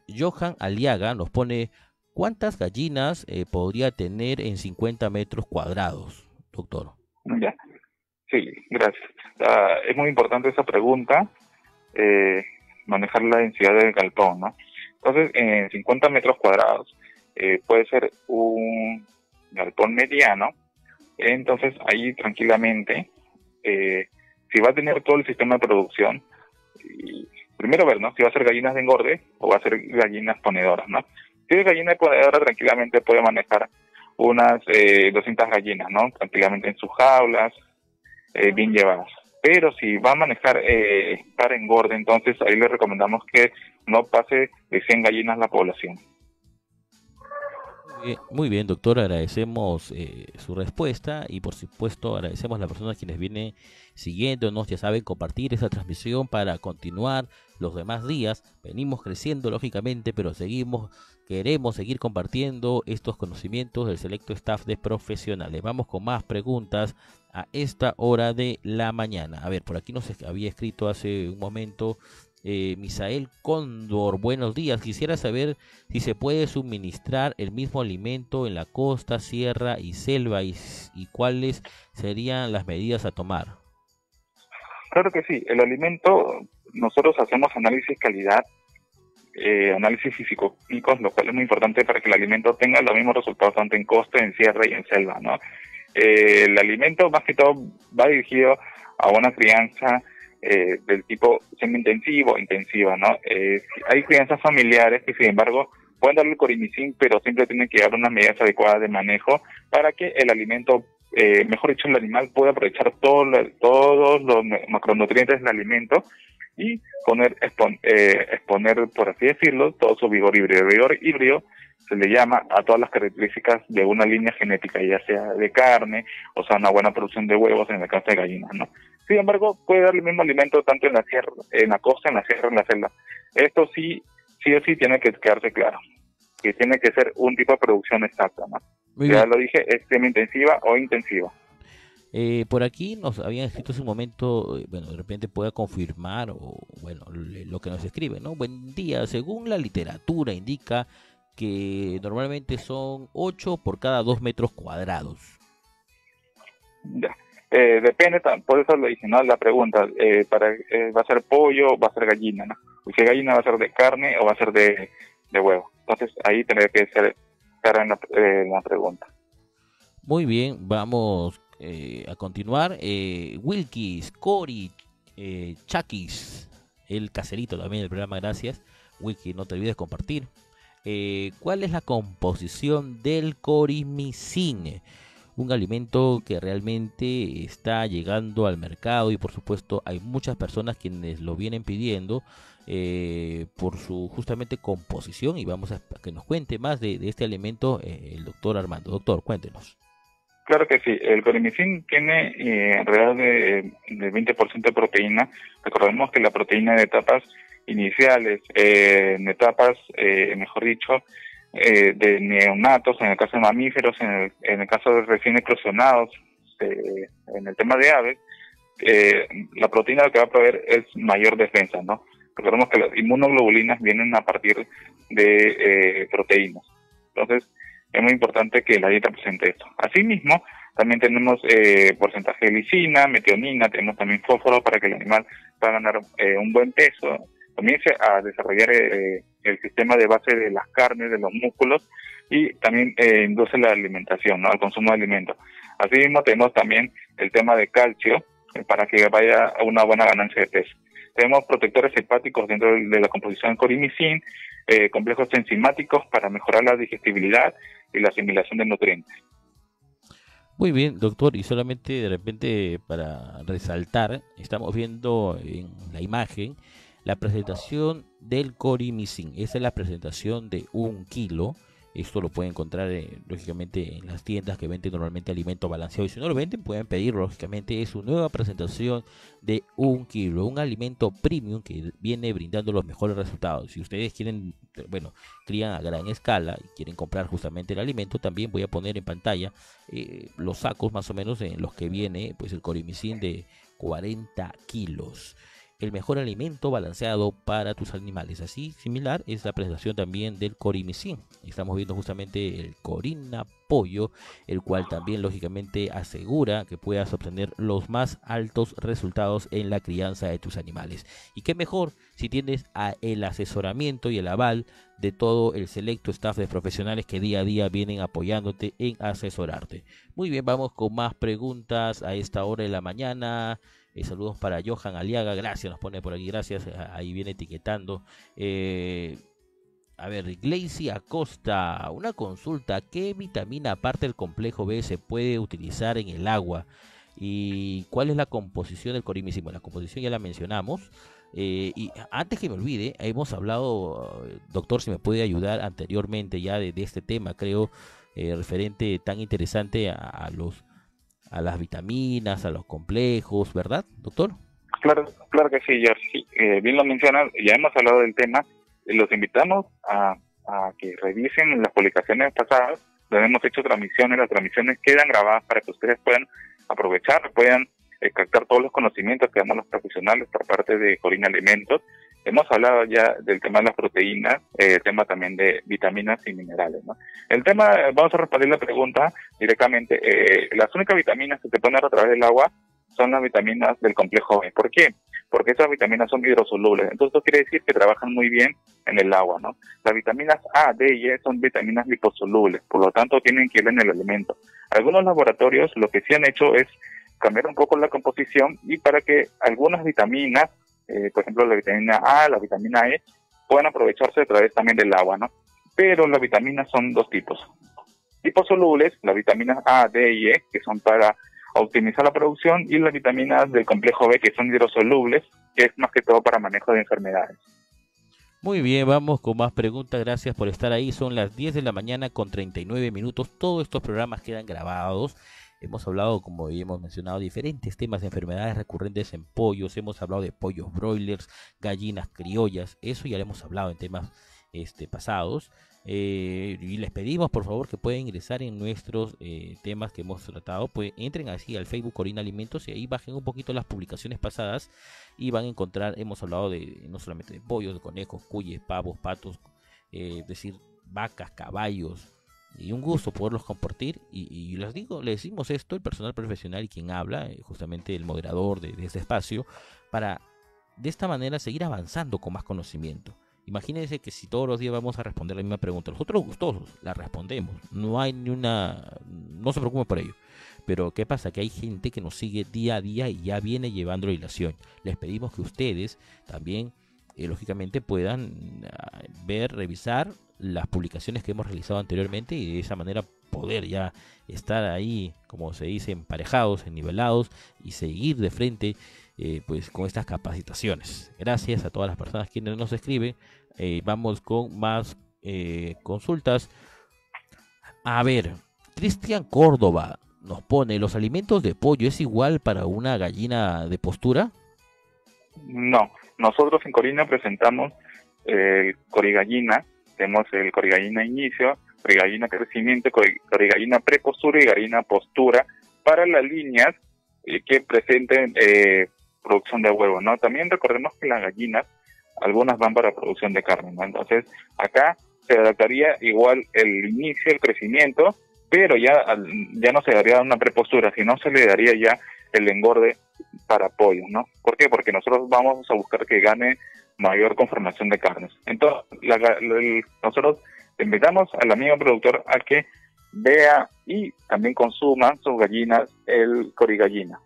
Johan Aliaga nos pone: ¿Cuántas gallinas eh, podría tener en 50 metros cuadrados, doctor? Ya. Sí, gracias. Ah, es muy importante esa pregunta, eh, manejar la densidad del galpón, ¿no? Entonces, en 50 metros cuadrados eh, puede ser un galpón mediano, entonces ahí tranquilamente, eh, si va a tener todo el sistema de producción, primero ver, ¿no? Si va a ser gallinas de engorde o va a ser gallinas ponedoras, ¿no? Si es gallina de ponedora, tranquilamente puede manejar unas eh, 200 gallinas, ¿no? Tranquilamente en sus jaulas, eh, bien llevadas. Pero si va a manejar eh, para engorde, entonces ahí le recomendamos que no pase de 100 gallinas la población. Muy bien, muy bien, doctor, agradecemos eh, su respuesta y por supuesto agradecemos a las personas quienes vienen siguiéndonos, ya saben, compartir esa transmisión para continuar los demás días. Venimos creciendo lógicamente, pero seguimos, queremos seguir compartiendo estos conocimientos del selecto staff de profesionales. Vamos con más preguntas a esta hora de la mañana. A ver, por aquí nos había escrito hace un momento eh, Misael Cóndor, buenos días. Quisiera saber si se puede suministrar el mismo alimento en la costa, sierra y selva y, cuáles serían las medidas a tomar. Claro que sí, el alimento, nosotros hacemos análisis calidad, eh, análisis físico-químicos, lo cual es muy importante para que el alimento tenga los mismos resultados tanto en costa, en sierra y en selva, ¿no? Eh, el alimento más que todo va dirigido a una crianza eh, del tipo semi-intensivo, intensiva, ¿no? Eh, hay crianzas familiares que sin embargo pueden darle el corimicin, pero siempre tienen que dar unas medidas adecuadas de manejo para que el alimento eh, mejor dicho, el animal puede aprovechar todo todos los ma- macronutrientes del alimento y poner, expon- eh, exponer, por así decirlo, todo su vigor híbrido. Vigor híbrido se le llama a todas las características de una línea genética, ya sea de carne, o sea, una buena producción de huevos en el caso de gallinas, ¿no? Sin embargo, puede dar el mismo alimento tanto en la sierra, en la costa, en la sierra, en la selva. Esto sí, sí o sí tiene que quedarse claro, que tiene que ser un tipo de producción exacta, ¿no? Ya lo dije, es semi-intensiva o intensiva. Eh, por aquí nos habían escrito hace un momento, eh, bueno, de repente pueda confirmar o, bueno, lo que nos escribe, ¿no? Buen día, según la literatura indica que normalmente son 8 por cada 2 metros cuadrados. Ya. Eh, depende, por eso lo dije, ¿no? La pregunta, eh, para, eh, ¿va a ser pollo o va a ser gallina, no? Y si gallina va a ser de carne o va a ser de, de huevo. Entonces ahí tendría que ser clara en la, la pregunta. Muy bien, vamos a continuar. Wilkis, Cory, eh, Chakis, el caserito también del programa, gracias. Wilkis, no te olvides compartir. Eh, ¿Cuál es la composición del corimicin? Un alimento que realmente está llegando al mercado y por supuesto hay muchas personas quienes lo vienen pidiendo eh, por su justamente composición y vamos a, que nos cuente más de, este alimento eh, el doctor Armando. Doctor, cuéntenos. Claro que sí, el corimicin tiene eh, alrededor de, de 20% de proteína. Recordemos que la proteína de etapas iniciales, eh, en etapas, eh, mejor dicho, eh, de neonatos, en el caso de mamíferos, en el, en el caso de recién eclosionados, eh, en el tema de aves, eh, la proteína lo que va a proveer es mayor defensa, ¿no? Recordemos que las inmunoglobulinas vienen a partir de eh, proteínas. Entonces, es muy importante que la dieta presente esto. Asimismo, también tenemos eh, porcentaje de lisina, metionina, tenemos también fósforo para que el animal pueda ganar un buen peso comience a desarrollar eh, el sistema de base de las carnes, de los músculos y también eh, induce la alimentación, ¿no? al consumo de alimentos. Asimismo tenemos también el tema de calcio eh, para que vaya a una buena ganancia de peso. Tenemos protectores hepáticos dentro de la composición corimicin, eh, complejos enzimáticos para mejorar la digestibilidad y la asimilación de nutrientes. Muy bien, doctor, y solamente de repente para resaltar, estamos viendo en la imagen la presentación del corimicin. Esa es la presentación de un kilo. Esto lo pueden encontrar eh, lógicamente en las tiendas que venden normalmente alimento balanceado. Y si no lo venden, pueden pedir lógicamente. Su nueva presentación de un kilo. Un alimento premium que viene brindando los mejores resultados. Si ustedes quieren, bueno, crían a gran escala y quieren comprar justamente el alimento, también voy a poner en pantalla eh, los sacos más o menos en los que viene pues el corimicin de 40 kilos el mejor alimento balanceado para tus animales. Así, similar es la presentación también del corimicin. Estamos viendo justamente el corina pollo, el cual también lógicamente asegura que puedas obtener los más altos resultados en la crianza de tus animales. Y qué mejor si tienes a el asesoramiento y el aval de todo el selecto staff de profesionales que día a día vienen apoyándote en asesorarte. Muy bien, vamos con más preguntas a esta hora de la mañana. Eh, saludos para Johan Aliaga, gracias, nos pone por aquí, gracias, ahí viene etiquetando. Eh, a ver, Glacy Acosta, una consulta, ¿qué vitamina aparte del complejo B se puede utilizar en el agua? ¿Y cuál es la composición del corimicin? La composición ya la mencionamos. Eh, y antes que me olvide, hemos hablado, doctor, si me puede ayudar anteriormente ya de, este tema, creo, referente tan interesante a los a las vitaminas, a los complejos, ¿verdad, doctor? Claro, claro que sí, George. Eh, bien lo mencionas, ya hemos hablado del tema. Los invitamos a, a que revisen las publicaciones pasadas, donde hemos hecho transmisiones. Las transmisiones quedan grabadas para que ustedes puedan aprovechar, puedan eh, captar todos los conocimientos que damos los profesionales por parte de Corina Alimentos. Hemos hablado ya del tema de las proteínas, eh, el tema también de vitaminas y minerales. ¿no? El tema, vamos a responder la pregunta directamente. Eh, las únicas vitaminas que se pueden dar a través del agua son las vitaminas del complejo B. ¿Por qué? Porque esas vitaminas son hidrosolubles. Entonces, esto quiere decir que trabajan muy bien en el agua, ¿no? Las vitaminas A, D y E son vitaminas liposolubles, por lo tanto, tienen que ir en el alimento. Algunos laboratorios lo que sí han hecho es cambiar un poco la composición y para que algunas vitaminas, eh, por ejemplo la vitamina A, la vitamina E, puedan aprovecharse a través también del agua, ¿no? Pero las vitaminas son dos tipos. Liposolubles, las vitaminas A, D y E, que son para optimizar la producción, y las vitaminas del complejo B, que son hidrosolubles, que es más que todo para manejo de enfermedades. Muy bien, vamos con más preguntas. Gracias por estar ahí. Son las 10 de la mañana con 39 minutos. Todos estos programas quedan grabados. Hemos hablado, como hemos mencionado, diferentes temas de enfermedades recurrentes en pollos. Hemos hablado de pollos broilers, gallinas criollas. Eso ya lo hemos hablado en temas este, pasados. Eh, y les pedimos por favor que puedan ingresar en nuestros eh, temas que hemos tratado. Pues entren así al Facebook Corina Alimentos y ahí bajen un poquito las publicaciones pasadas y van a encontrar. Hemos hablado de no solamente de pollos, de conejos, cuyes, pavos, patos, eh, es decir, vacas, caballos y un gusto poderlos compartir y, y, les digo, le decimos esto el personal profesional y quien habla, eh, justamente el moderador de, de, este espacio, para de esta manera seguir avanzando con más conocimiento. Imagínense que si todos los días vamos a responder la misma pregunta, nosotros gustosos la respondemos, no hay ni una, no se preocupen por ello. Pero ¿qué pasa? Que hay gente que nos sigue día a día y ya viene llevando la ilación. Les pedimos que ustedes también, eh, lógicamente, puedan uh, ver, revisar las publicaciones que hemos realizado anteriormente y de esa manera poder ya estar ahí, como se dice, emparejados, nivelados y seguir de frente eh, pues con estas capacitaciones. Gracias a todas las personas quienes nos escriben. Eh, vamos con más eh, consultas. A ver, Cristian Córdoba nos pone, ¿los alimentos de pollo es igual para una gallina de postura? No, nosotros en Corina presentamos el corigallina, tenemos el corigallina inicio, corigallina crecimiento, corigallina prepostura y gallina postura para las líneas eh, que presenten eh, producción de huevo, ¿no? También recordemos que las gallinas, algunas van para producción de carne, ¿no? Entonces, acá se adaptaría igual el inicio, el crecimiento, pero ya, ya no se daría una prepostura, sino se le daría ya el engorde para pollo, ¿no? ¿Por qué? Porque nosotros vamos a buscar que gane mayor conformación de carnes. Entonces, la el- nosotros invitamos al amigo productor a que vea y también consuma sus gallinas el corigallina.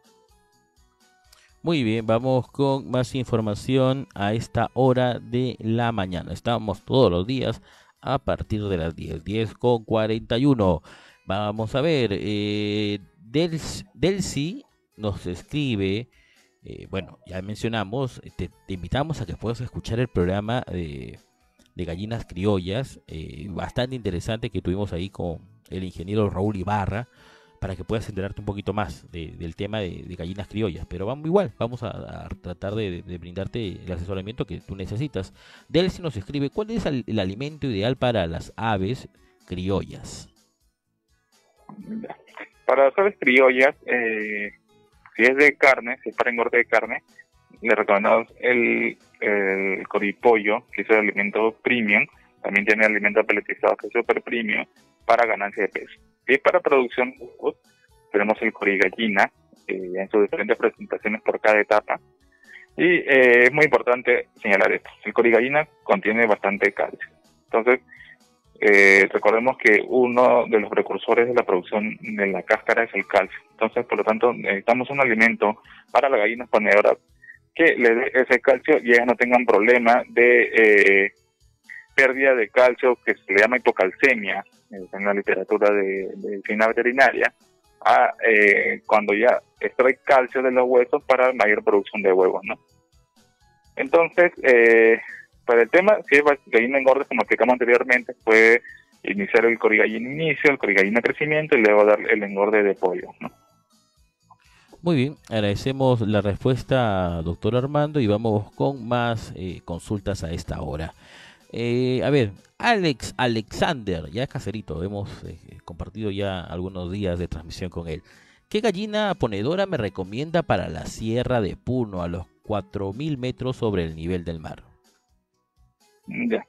Muy bien, vamos con más información a esta hora de la mañana. Estamos todos los días a partir de las 10, 10 con 41. Vamos a ver, eh, Dels- Delcy nos escribe, eh, bueno, ya mencionamos, eh, te, te invitamos a que puedas escuchar el programa de, de gallinas criollas, eh, bastante interesante que tuvimos ahí con el ingeniero Raúl Ibarra para que puedas enterarte un poquito más de- del tema de, gallinas criollas. Pero vamos igual, vamos a, tratar de, de brindarte el asesoramiento que tú necesitas. Delcy nos escribe, ¿cuál es el, el alimento ideal para las aves criollas? Para las aves criollas, eh, si es de carne, si es para engorde de carne, le recomendamos el, el coripollo, que es el alimento premium. También tiene alimento peletizado que es super premium para ganancia de peso. Si es para producción de huevos, tenemos el corigallina eh, en sus diferentes presentaciones por cada etapa. Y eh, es muy importante señalar esto. El corigallina contiene bastante calcio. Entonces, eh, recordemos que uno de los precursores de la producción de la cáscara es el calcio. Entonces, por lo tanto, necesitamos un alimento para las gallinas ponedoras que le dé ese calcio y ellas no tengan problema de eh, pérdida de calcio que se le llama hipocalcemia eh, en la literatura de, medicina veterinaria a, eh, cuando ya extrae calcio de los huesos para mayor producción de huevos, ¿no? Entonces, eh, para el tema, si es gallina engorde, como explicamos anteriormente, puede iniciar el corigallina inicio, el corigallina crecimiento y luego dar el engorde de pollo. Muy bien, agradecemos la respuesta, doctor Armando, y vamos con más eh, consultas a esta hora. Eh, a ver, Alex Alexander, ya es caserito, hemos eh, compartido ya algunos días de transmisión con él. ¿Qué gallina ponedora me recomienda para la Sierra de Puno a los 4.000 metros sobre el nivel del mar? Ya.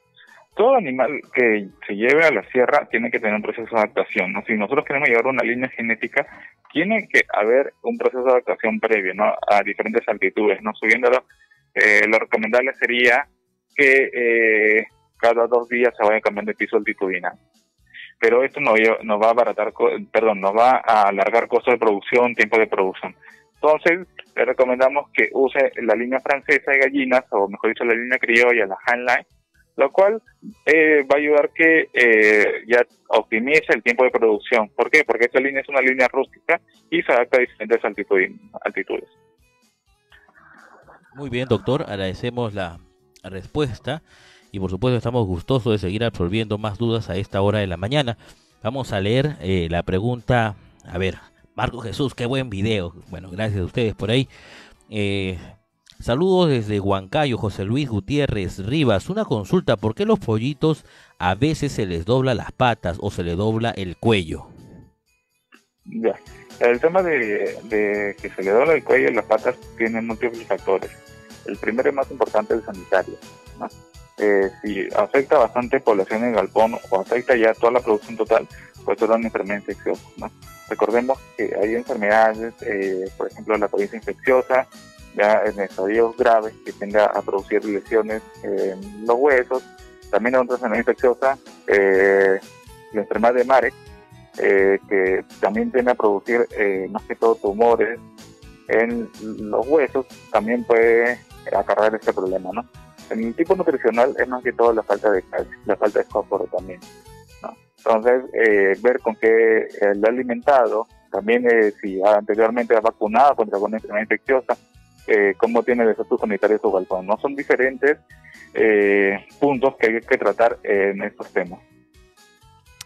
Todo animal que se lleve a la sierra tiene que tener un proceso de adaptación, ¿no? Si nosotros queremos llevar una línea genética, tiene que haber un proceso de adaptación previo, ¿no? A diferentes altitudes, ¿no? Subiéndolo, eh, lo recomendable sería que eh, cada dos días se vaya cambiando el piso altitudinal. Pero esto nos, nos va a abaratar, perdón, nos va a alargar costos de producción, tiempo de producción. Entonces, le recomendamos que use la línea francesa de gallinas, o mejor dicho, la línea criolla, la Handline, lo cual eh, va a ayudar que eh, ya optimice el tiempo de producción. ¿Por qué? Porque esta línea es una línea rústica y se adapta a diferentes altitud- altitudes. Muy bien, doctor, agradecemos la respuesta y por supuesto estamos gustosos de seguir absorbiendo más dudas a esta hora de la mañana. Vamos a leer eh, la pregunta, a ver, Marco Jesús, qué buen video. Bueno, gracias a ustedes por ahí. Eh, saludos desde Huancayo, José Luis Gutiérrez Rivas. Una consulta, ¿por qué los pollitos a veces se les dobla las patas o se les dobla el cuello? Ya. El tema de, que se le dobla el cuello y las patas tiene múltiples factores. El primero y más importante es el sanitario. Eh, si afecta bastante población en galpón o afecta ya toda la producción total, puede ser una enfermedad infecciosa. Recordemos que hay enfermedades, eh, por ejemplo, la colitis infecciosa, ya en estadios graves que tiende a producir lesiones en los huesos. También otra enfermedad infecciosa, eh, la enfermedad de Marek, eh, que también tiende a producir eh, más que todo tumores en los huesos, también puede acarrear este problema, ¿no? El tipo nutricional es más que todo la falta de calcio, la falta de fósforo también, ¿no? Entonces, eh, ver con qué eh, lo ha alimentado, también eh, si anteriormente ha vacunado contra alguna enfermedad infecciosa, eh, cómo tiene el estatus sanitario su galpón, ¿no? Son diferentes eh, puntos que hay que tratar en estos temas.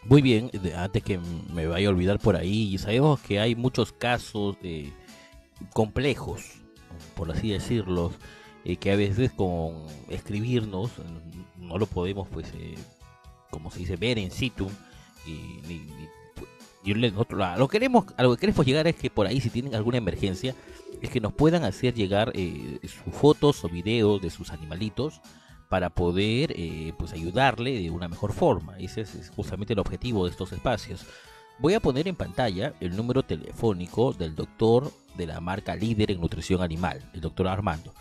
Muy bien, antes que me vaya a olvidar por ahí, sabemos que hay muchos casos eh, complejos, por así decirlo, eh, que a veces con escribirnos mm, no lo podemos, pues, eh, como se dice, ver en situ. Y, y le- nosotros a lo, queremos, a lo que queremos llegar es que por ahí, si tienen alguna emergencia, es que nos puedan hacer llegar eh, sus fotos o videos de sus animalitos para poder eh, pues ayudarle de una mejor forma. Ese es, justamente el objetivo de estos espacios. Voy a poner en pantalla el número telefónico del doctor de la marca líder en nutrición animal, el doctor Armando.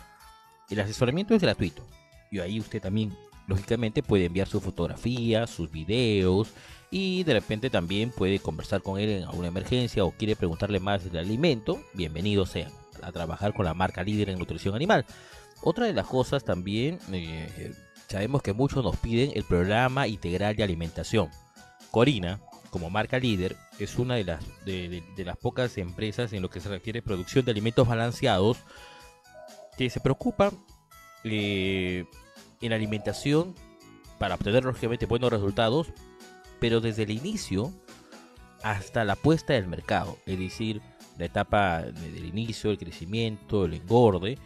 El asesoramiento es gratuito. Y ahí usted también, lógicamente, puede enviar sus fotografías, sus videos y de repente también puede conversar con él en alguna emergencia o quiere preguntarle más del alimento. Bienvenidos sean a trabajar con la marca líder en nutrición animal. Otra de las cosas también, eh, sabemos que muchos nos piden el programa integral de alimentación. Corina, como marca líder, es una de las, de, las pocas empresas en lo que se refiere producción de alimentos balanceados que se preocupan eh, en alimentación para obtener lógicamente buenos resultados, pero desde el inicio hasta la puesta del mercado, es decir, la etapa de- del inicio, el crecimiento, el engorde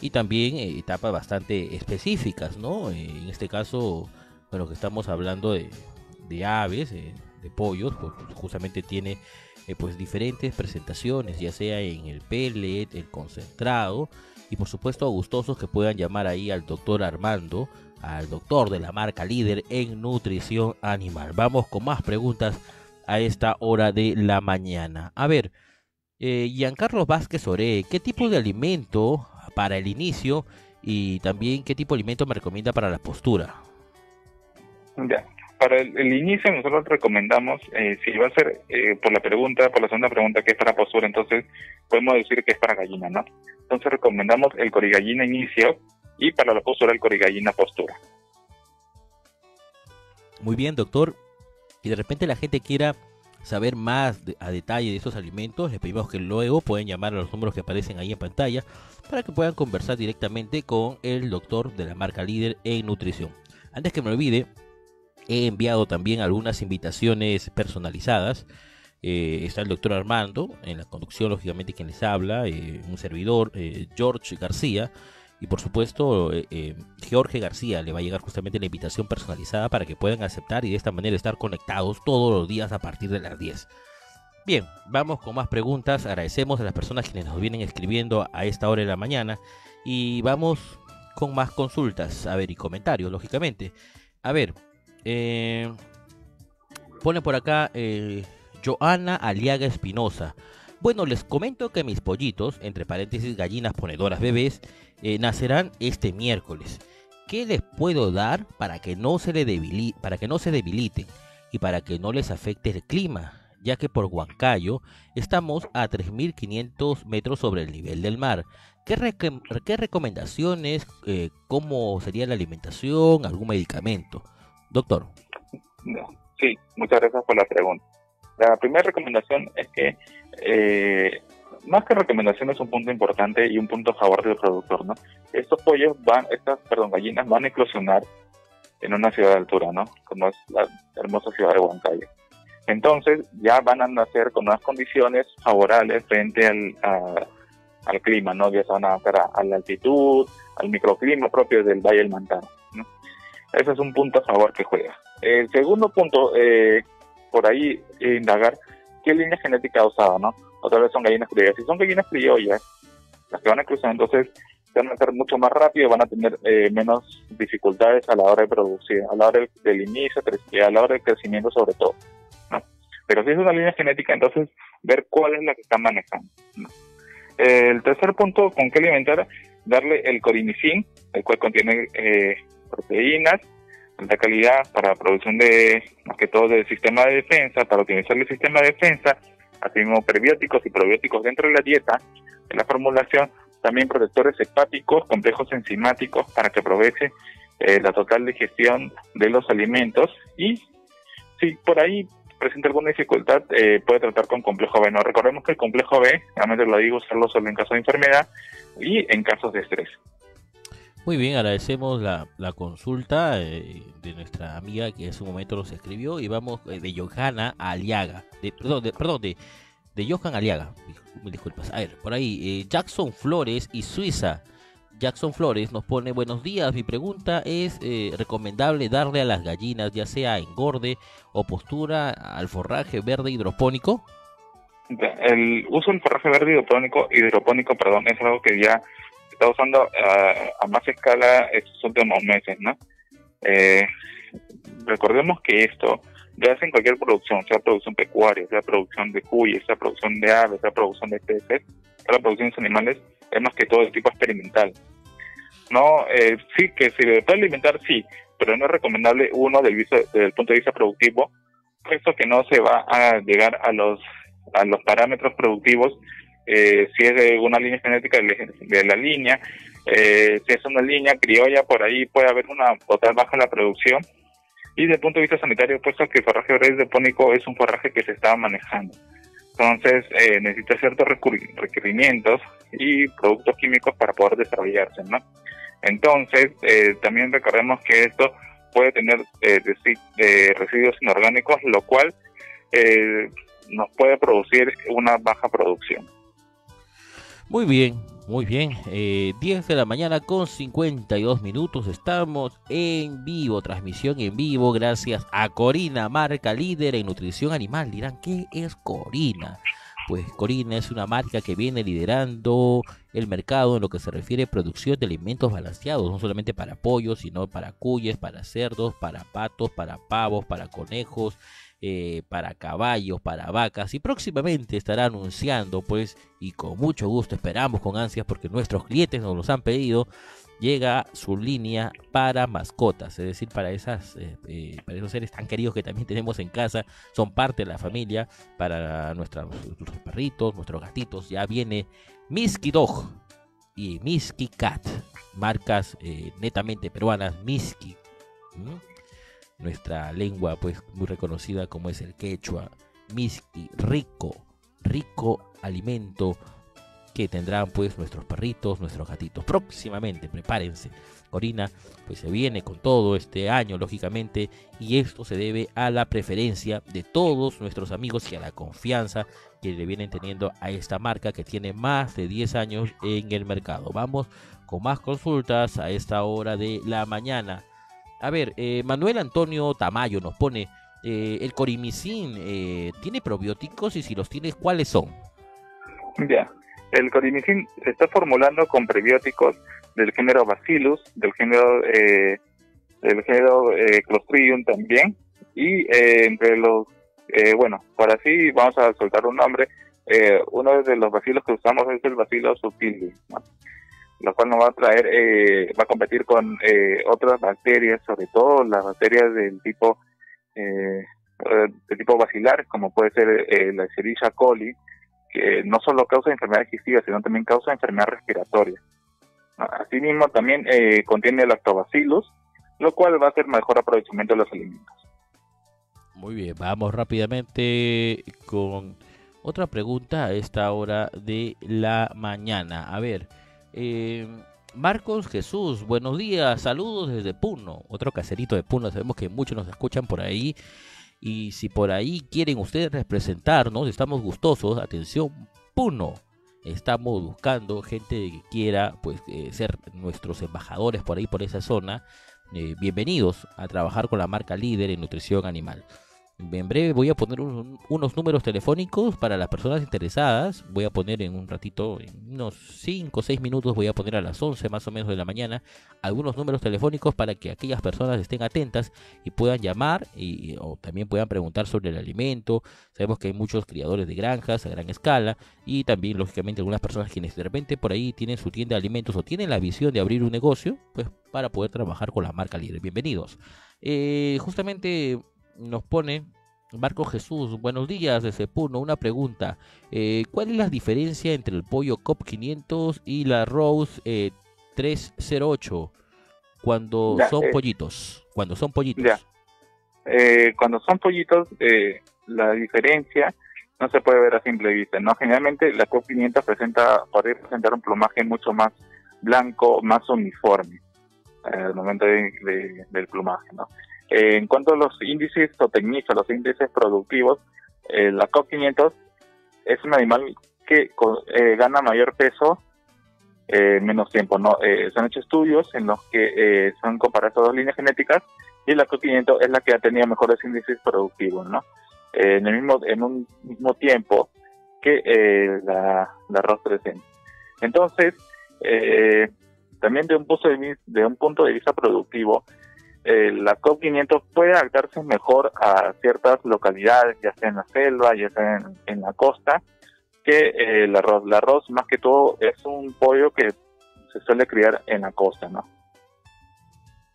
y también eh, etapas bastante específicas, ¿no? Eh, en este caso, bueno, que estamos hablando de, aves, eh, de pollos, pues justamente tiene pues diferentes presentaciones, ya sea en el pellet, el concentrado y por supuesto gustosos que puedan llamar ahí al doctor Armando, al doctor de la marca líder en nutrición animal. Vamos con más preguntas a esta hora de la mañana. A ver, eh, Giancarlo Vázquez Ore, ¿qué tipo de alimento para el inicio y también qué tipo de alimento me recomienda para la postura? Ya. Para el, el inicio nosotros recomendamos, eh, si va a ser eh, por la pregunta, por la segunda pregunta que es para postura, entonces podemos decir que es para gallina, ¿no? Entonces recomendamos el corigallina inicio y para la postura el corigallina postura. Muy bien, doctor. Y de repente la gente quiera saber más a detalle de esos alimentos, les pedimos que luego pueden llamar a los números que aparecen ahí en pantalla para que puedan conversar directamente con el doctor de la marca líder en nutrición. Antes que me olvide, he enviado también algunas invitaciones personalizadas. Eh, está el doctor Armando, en la conducción, lógicamente, quien les habla, eh, un servidor, eh, George García, y por supuesto, eh, eh, Jorge García le va a llegar justamente la invitación personalizada para que puedan aceptar y de esta manera estar conectados todos los días a partir de las 10. Bien, vamos con más preguntas. Agradecemos a las personas quienes nos vienen escribiendo a esta hora de la mañana y vamos con más consultas, a ver, y comentarios, lógicamente. A ver, eh, pone por acá Joana Aliaga Espinosa. Bueno, les comento que mis pollitos, entre paréntesis gallinas ponedoras bebés, eh, nacerán este miércoles. ¿Qué les puedo dar para que no se le para que no se debiliten y para que no les afecte el clima? Ya que por Huancayo estamos a 3.500 metros sobre el nivel del mar. ¿Qué, qué recomendaciones? eh, ¿Cómo sería la alimentación? ¿Algún medicamento? Doctor. Sí, muchas gracias por la pregunta. La primera recomendación es que, eh, más que recomendación, es un punto importante y un punto a favor del productor, ¿no? Estos pollos van, estas, perdón, gallinas van a eclosionar en una ciudad de altura, ¿no? Como es la hermosa ciudad de Huancayo. Entonces, ya van a nacer con unas condiciones favorables frente al, a- al clima, ¿no? Ya se van a adaptar a, a la altitud, al microclima propio del Valle del Mantaro, ¿no? Ese es un punto a favor que juega. El segundo punto, eh, por ahí eh, indagar qué línea genética ha usado, ¿no? Otra vez son gallinas criollas. Si son gallinas criollas, las que van a cruzar, entonces van a ser mucho más rápido, van a tener eh, menos dificultades a la hora de producir, a la hora del, del inicio, y a la hora del crecimiento sobre todo, ¿no? Pero si es una línea genética, entonces ver cuál es la que están manejando. El tercer punto, con qué alimentar, darle el corimicin, el cual contiene eh, proteínas, alta calidad para producción de, más que todo, del sistema de defensa, para optimizar el sistema de defensa, así mismo prebióticos y probióticos dentro de la dieta, en la formulación, también protectores hepáticos, complejos enzimáticos para que aproveche eh, la total digestión de los alimentos y si por ahí presenta alguna dificultad, eh, puede tratar con complejo B. No recordemos que el complejo B, realmente lo digo, usarlo solo en caso de enfermedad y en casos de estrés. Muy bien, agradecemos la, la consulta eh, de nuestra amiga que en su momento nos escribió y vamos eh, de Johanna Aliaga, de, perdón, de, perdón, de, de Johan Aliaga, disculpas. A ver, por ahí, eh, Jackson Flores y Suiza. Jackson Flores nos pone buenos días. Mi pregunta es, eh, ¿recomendable darle a las gallinas, ya sea engorde o postura, al forraje verde hidropónico? El uso del forraje verde hidropónico, hidropónico perdón, es algo que ya está usando ah, a más escala estos últimos meses, ¿no? Eh, recordemos que esto ya hace en cualquier producción, sea producción pecuaria, sea producción de cuyes, sea producción de aves, sea producción de peces, sea producción de animales, es más que todo de tipo experimental. No, eh, sí que se puede alimentar, sí, pero no es recomendable uno desde el punto de vista productivo, puesto que no se va a llegar a los a los parámetros productivos eh, si es de una línea genética de, de la línea, eh, si es una línea criolla, por ahí puede haber una total baja en la producción. Y desde el punto de vista sanitario, puesto que el forraje oreis de pónico es un forraje que se está manejando. Entonces, eh, necesita ciertos requerimientos y productos químicos para poder desarrollarse, ¿no? Entonces, eh, también recordemos que esto puede tener eh, eh, residuos inorgánicos, lo cual eh, nos puede producir una baja producción. Muy bien, muy bien. Eh, 10 de la mañana con 52 minutos. Estamos en vivo, transmisión en vivo, gracias a Corina, marca líder en nutrición animal. Dirán, ¿qué es Corina? Pues Corina es una marca que viene liderando el mercado en lo que se refiere a producción de alimentos balanceados, no solamente para pollos, sino para cuyes, para cerdos, para patos, para pavos, para conejos, eh, para caballos, para vacas y próximamente estará anunciando pues y con mucho gusto esperamos con ansias porque nuestros clientes nos los han pedido llega su línea para mascotas es decir para esas eh, eh, para esos seres tan queridos que también tenemos en casa son parte de la familia para nuestros, perritos nuestros gatitos ya viene Misky Dog y Misky Cat marcas netamente peruanas Misky ¿m? Nuestra lengua pues muy reconocida como es el quechua, miski, rico, rico alimento que tendrán pues nuestros perritos, nuestros gatitos. Próximamente, prepárense. Corina pues se viene con todo este año lógicamente y esto se debe a la preferencia de todos nuestros amigos y a la confianza que le vienen teniendo a esta marca que tiene más de 10 años en el mercado. Vamos con más consultas a esta hora de la mañana. A ver, eh, Manuel Antonio Tamayo nos pone, eh, el corimicin eh, tiene probióticos y si los tiene, ¿cuáles son? Ya, el corimicin se está formulando con prebióticos del género Bacillus, del género eh, del género eh, Clostridium también y eh, entre los bueno, por así vamos a soltar un nombre, uno de los bacilos que usamos es el bacilo subtilis. Lo cual nos va a traer, eh, va a competir con eh, otras bacterias, sobre todo las bacterias del tipo eh, tipo bacilar, como puede ser eh, la Escherichia coli, que no solo causa enfermedad digestiva, sino también causa enfermedad respiratoria. Asimismo, también eh, contiene lactobacillus, lo cual va a hacer mejor aprovechamiento de los alimentos. Muy bien, vamos rápidamente con otra pregunta a esta hora de la mañana. A ver, eh, Marcos Jesús, buenos días, saludos desde Puno, otro caserito de Puno, sabemos que muchos nos escuchan por ahí. Y si por ahí quieren ustedes representarnos, estamos gustosos. Atención, Puno. Estamos buscando gente que quiera pues eh, ser nuestros embajadores por ahí, por esa zona. Eh, bienvenidos a trabajar con la marca líder en nutrición animal. En breve voy a poner un- unos números telefónicos para las personas interesadas. Voy a poner en un ratito, en unos 5 o 6 minutos, voy a poner a las 11 más o menos de la mañana algunos números telefónicos para que aquellas personas estén atentas y puedan llamar y, o también puedan preguntar sobre el alimento. Sabemos que hay muchos criadores de granjas a gran escala y también lógicamente algunas personas quienes de repente por ahí tienen su tienda de alimentos o tienen la visión de abrir un negocio, pues para poder trabajar con la marca líder. Bienvenidos. Eh, justamente nos pone Marco Jesús, buenos días desde Puno. Una pregunta: eh, ¿Cuál es la diferencia entre el pollo COP 500 y la Rose eh, 308 cuando Ya, son eh, pollitos? Cuando son pollitos. Ya. Eh, cuando son pollitos, eh, la diferencia no se puede ver a simple vista, ¿no? Generalmente la COP 500 presenta, podría presentar un plumaje mucho más blanco, más uniforme al momento de- de- del plumaje, ¿no? Eh, en cuanto a los índices zootecnistas, los índices productivos, eh, la COP 500 es un animal que eh, gana mayor peso en menos tiempo, ¿no? Eh, se han hecho estudios en los que eh, son comparadas dos líneas genéticas y la COP500 es la que ha tenido mejores índices productivos, ¿no? En el mismo en un mismo tiempo que la, la arroz 300. Entonces, también de un de un punto de vista productivo, eh, la COP500 puede adaptarse mejor a ciertas localidades, ya sea en la selva, ya sea en, en la costa, que eh, el arroz. El arroz, más que todo, es un pollo que se suele criar en la costa, ¿no?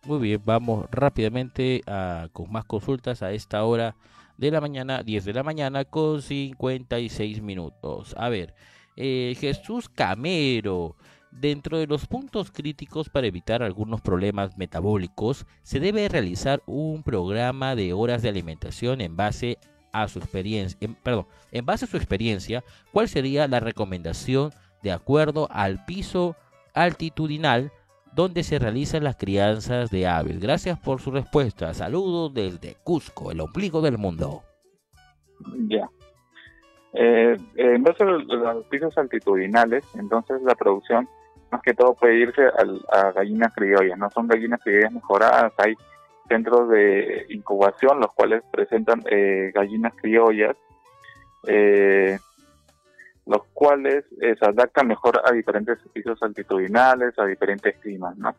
Muy bien, vamos rápidamente a, con más consultas a esta hora de la mañana, 10 de la mañana con 56 minutos. A ver, eh, Jesús Camero, dentro de los puntos críticos para evitar algunos problemas metabólicos, se debe realizar un programa de horas de alimentación en base a su experiencia, en- perdón, en base a su experiencia, ¿cuál sería la recomendación de acuerdo al piso altitudinal donde se realizan las crianzas de aves? Gracias por su respuesta. Saludos desde Cusco, el ombligo del mundo. Ya. Eh, en base a los pisos altitudinales, entonces la producción más que todo puede irse al- a gallinas criollas, no son gallinas criollas mejoradas, hay centros de incubación los cuales presentan eh, gallinas criollas, eh, los cuales eh, se adaptan mejor a diferentes pisos altitudinales, a diferentes climas, ¿no?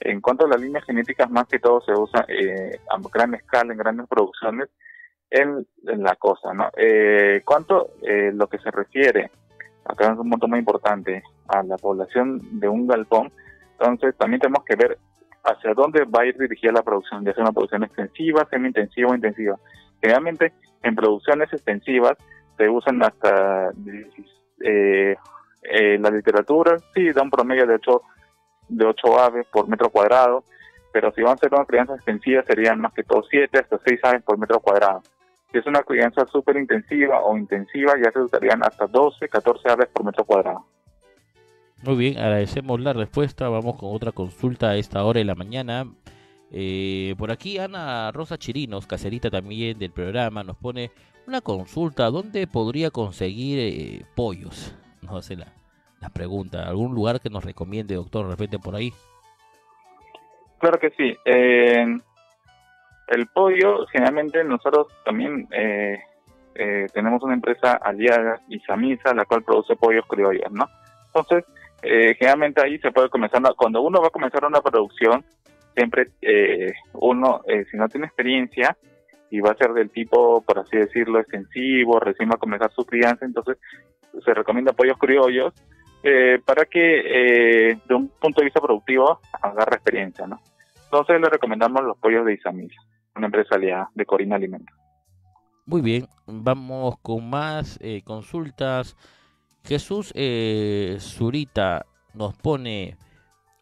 En cuanto a las líneas genéticas, más que todo se usa eh, a gran escala, en grandes producciones, en, en la cosa, ¿no? Eh, cuanto eh, lo que se refiere, acá es un punto muy importante, a la población de un galpón, entonces también tenemos que ver hacia dónde va a ir dirigida la producción, ya sea una producción extensiva, semi-intensiva o intensiva. Generalmente en producciones extensivas se usan hasta eh, eh, la literatura, sí, da un promedio de 8, de 8 aves por metro cuadrado, pero si van a ser una crianza extensiva serían más que todo 7 hasta 6 aves por metro cuadrado. Si es una crianza súper intensiva o intensiva, ya se usarían hasta 12, 14 aves por metro cuadrado. Muy bien, agradecemos la respuesta. Vamos con otra consulta a esta hora de la mañana. Eh, por aquí Ana Rosa Chirinos, caserita también del programa, nos pone una consulta. ¿Dónde podría conseguir eh, pollos? No sé la, la pregunta. ¿Algún lugar que nos recomiende, doctor, de repente por ahí? Claro que sí. Eh, el pollo, generalmente nosotros también eh, eh, tenemos una empresa aliada, Isamisa, la cual produce pollos criollos, ¿no? Entonces, eh, generalmente ahí se puede comenzar, cuando uno va a comenzar una producción, siempre eh, uno, eh, si no tiene experiencia y va a ser del tipo, por así decirlo, extensivo, recién va a comenzar su crianza, entonces se recomienda pollos criollos eh, para que eh, de un punto de vista productivo agarre experiencia, ¿no? Entonces le recomendamos los pollos de Isamisa, una empresa aliada de Corina Alimentos. Muy bien, vamos con más eh, consultas. Jesús eh, Zurita nos pone,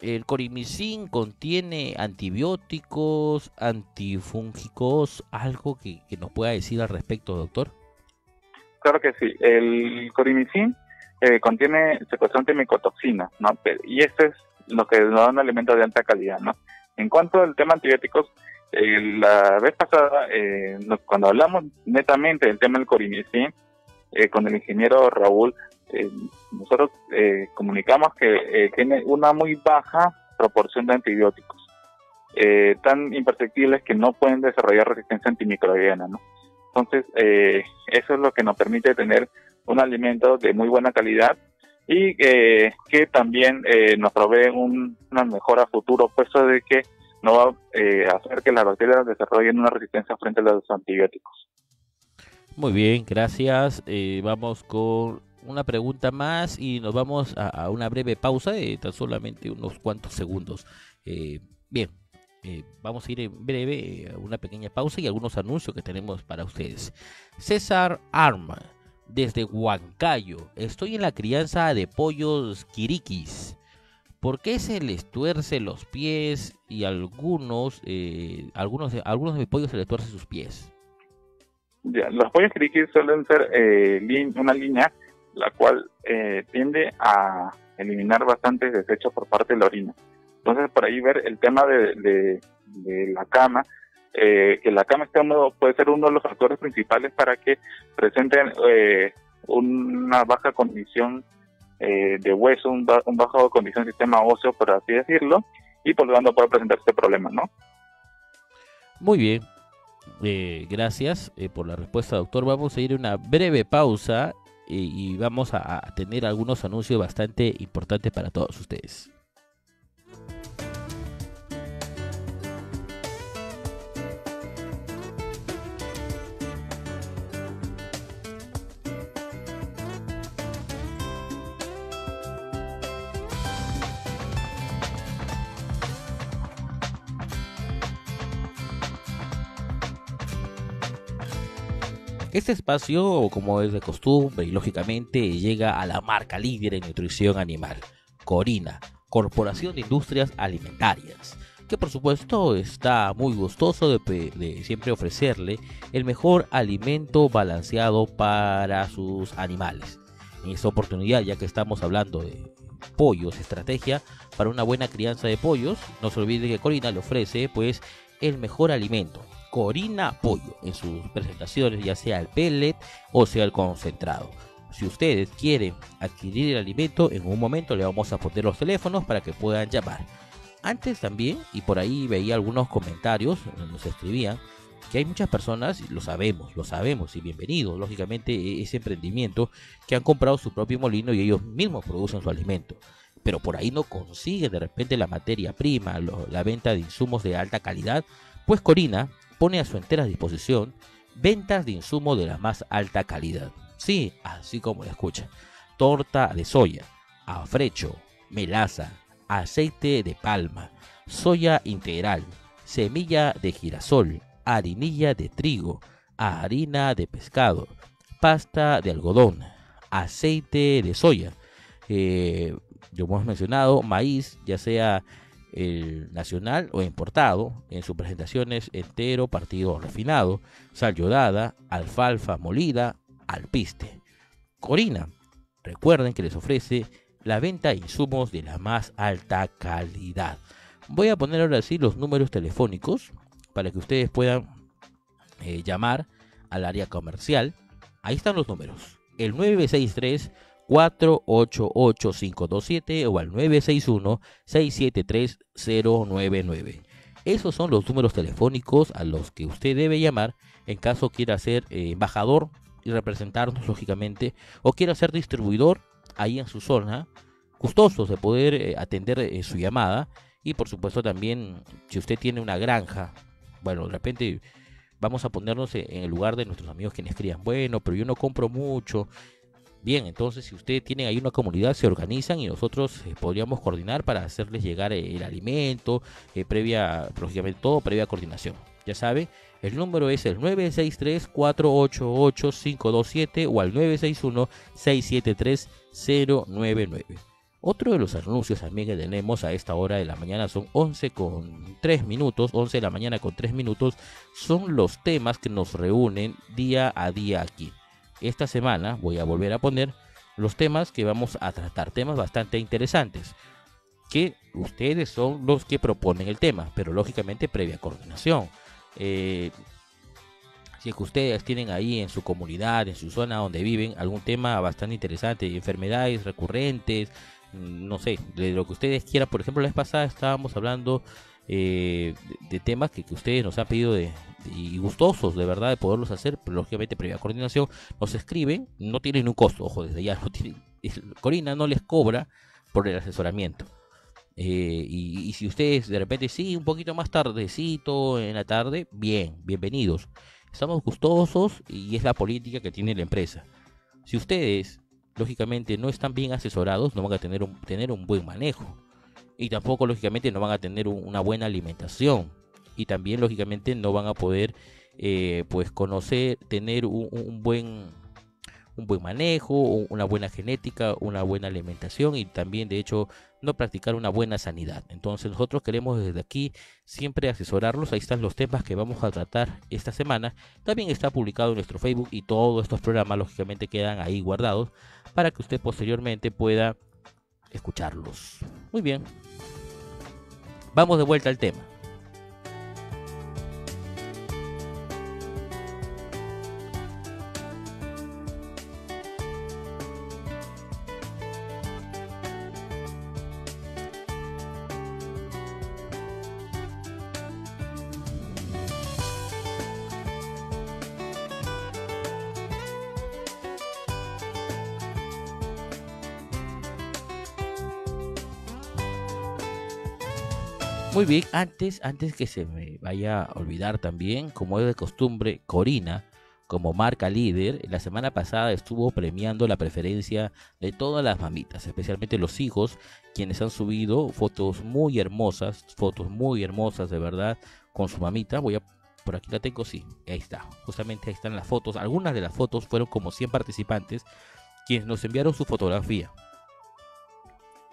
el corimicin contiene antibióticos, antifúngicos, algo que, que nos pueda decir al respecto, doctor. Claro que sí. El corimicin eh, contiene secuestrante micotoxina, ¿no? Y este es lo que nos da un alimento de alta calidad, ¿no? En cuanto al tema antibióticos, eh, la vez pasada, eh, cuando hablamos netamente del tema del corimicin, eh, con el ingeniero Raúl, eh, nosotros eh, comunicamos que eh, tiene una muy baja proporción de antibióticos, eh, tan imperceptibles que no pueden desarrollar resistencia antimicrobiana, ¿no? Entonces, eh, eso es lo que nos permite tener un alimento de muy buena calidad y que también eh, nos provee un- una mejora futuro, puesto de que no va a hacer que las bacterias desarrollen una resistencia frente a los antibióticos. Muy bien, gracias. Vamos con una pregunta más y nos vamos a, una breve pausa de tan solamente unos cuantos segundos. Eh, bien, eh, vamos a ir en breve eh, a una pequeña pausa y algunos anuncios que tenemos para ustedes. César Arma, desde Huancayo. Estoy en la crianza de pollos quiriquis. ¿Por qué se les tuerce los pies y algunos, eh, algunos, algunos de mis pollos se les tuerce sus pies? Ya, los pollos criquis suelen ser eh, una línea la cual eh, tiende a eliminar bastantes desechos por parte de la orina. Entonces, por ahí ver el tema de, de- la cama, eh, que la cama esté húmedo puede ser uno de los factores principales para que presenten eh, una baja condición eh, de hueso, un, ba- un bajo condición sistema óseo, por así decirlo, y por lo tanto puede presentar este problema, ¿no? Muy bien. Eh, gracias eh, por la respuesta, doctor. Vamos a ir a una breve pausa y vamos a, a tener algunos anuncios bastante importantes para todos ustedes. Este espacio, como es de costumbre y lógicamente, llega a la marca líder en nutrición animal, Corina, Corporación de Industrias Alimentarias, que por supuesto está muy gustoso de, siempre ofrecerle el mejor alimento balanceado para sus animales. En esta oportunidad, ya que estamos hablando de pollos, estrategia para una buena crianza de pollos, no se olvide que Corina le ofrece pues el mejor alimento, Corina Pollo, en sus presentaciones, ya sea el pellet o sea el concentrado. Si ustedes quieren adquirir el alimento, en un momento le vamos a poner los teléfonos para que puedan llamar. Antes también, y por ahí veía algunos comentarios, nos escribían, que hay muchas personas, lo sabemos, lo sabemos, y bienvenidos, lógicamente, e- ese emprendimiento, que han comprado su propio molino y ellos mismos producen su alimento. Pero por ahí no consiguen de repente la materia prima, la venta de insumos de alta calidad, pues Corina pone a su entera disposición ventas de insumos de la más alta calidad. Sí, así como lo escucha. Torta de soya, afrecho, melaza, aceite de palma, soya integral, semilla de girasol, harinilla de trigo, harina de pescado, pasta de algodón, aceite de soya, eh, como hemos mencionado, maíz, ya sea el nacional o importado, en sus presentaciones entero, partido refinado, sal yodada, alfalfa molida, alpiste. Corina, recuerden que les ofrece la venta de insumos de la más alta calidad. Voy a poner ahora sí los números telefónicos para que ustedes puedan eh, llamar al área comercial. Ahí están los números. El 963 488-527 o al 961-673-099. Esos son los números telefónicos a los que usted debe llamar en caso quiera ser eh, embajador y representarnos lógicamente o quiera ser distribuidor ahí en su zona, gustosos de poder eh, atender eh, su llamada y por supuesto también si usted tiene una granja, bueno, de repente vamos a ponernos en el lugar de nuestros amigos quienes crían, bueno, pero yo no compro mucho, Bien, entonces si ustedes tienen ahí una comunidad, se organizan y nosotros eh, podríamos coordinar para hacerles llegar eh, el alimento, eh, previa, lógicamente todo, previa coordinación. Ya sabe, el número es el 963-488-527 o al 961-673-099. Otro de los anuncios también que tenemos a esta hora de la mañana son 11 con 3 minutos, 11 de la mañana con 3 minutos, son los temas que nos reúnen día a día aquí esta semana voy a volver a poner los temas que vamos a tratar, temas bastante interesantes, que ustedes son los que proponen el tema, pero lógicamente previa coordinación. Eh, si es que ustedes tienen ahí en su comunidad, en su zona donde viven, algún tema bastante interesante, enfermedades recurrentes, mm, no sé, de lo que ustedes quieran. Por ejemplo, la vez pasada estábamos hablando eh, de, temas que, ustedes nos han pedido de, y gustosos de verdad de poderlos hacer, lógicamente previa coordinación, nos escriben, no tienen un costo, ojo, desde ya no Corina no les cobra por el asesoramiento. Eh, y, y si ustedes de repente sí, un poquito más tardecito en la tarde, bien, bienvenidos. Estamos gustosos y es la política que tiene la empresa. Si ustedes, lógicamente, no están bien asesorados, no van a tener un, tener un buen manejo. Y tampoco, lógicamente, no van a tener un- una buena alimentación. Y también lógicamente no van a poder eh, pues conocer tener un, buen un buen manejo un- una buena genética una buena alimentación y también de hecho no practicar una buena sanidad. Entonces nosotros queremos desde aquí siempre asesorarlos. Ahí están los temas que vamos a tratar esta semana. También está publicado en nuestro Facebook y todos estos programas lógicamente quedan ahí guardados para que usted posteriormente pueda escucharlos. Muy bien. Vamos de vuelta al tema Muy bien, antes, antes que se me vaya a olvidar también, como es de costumbre, Corina, como marca líder, la semana pasada estuvo premiando la preferencia de todas las mamitas, especialmente los hijos, quienes han subido fotos muy hermosas, fotos muy hermosas de verdad con su mamita. Voy a por aquí la tengo, sí, ahí está. Justamente ahí están las fotos. Algunas de las fotos fueron como 100 participantes quienes nos enviaron su fotografía.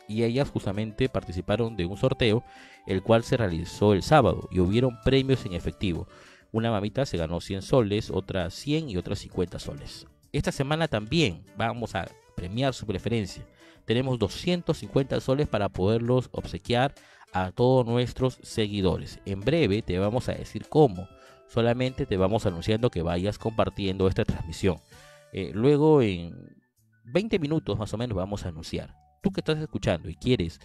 Y ellas justamente participaron de un sorteo, el cual se realizó el sábado y hubieron premios en efectivo. Una mamita se ganó 100 soles, otra 100 y otra 50 soles. Esta semana también vamos a premiar su preferencia. Tenemos 250 soles para poderlos obsequiar a todos nuestros seguidores. En breve te vamos a decir cómo. Solamente te vamos anunciando que vayas compartiendo esta transmisión. Eh, luego en 20 minutos más o menos vamos a anunciar. Tú que estás escuchando y quieres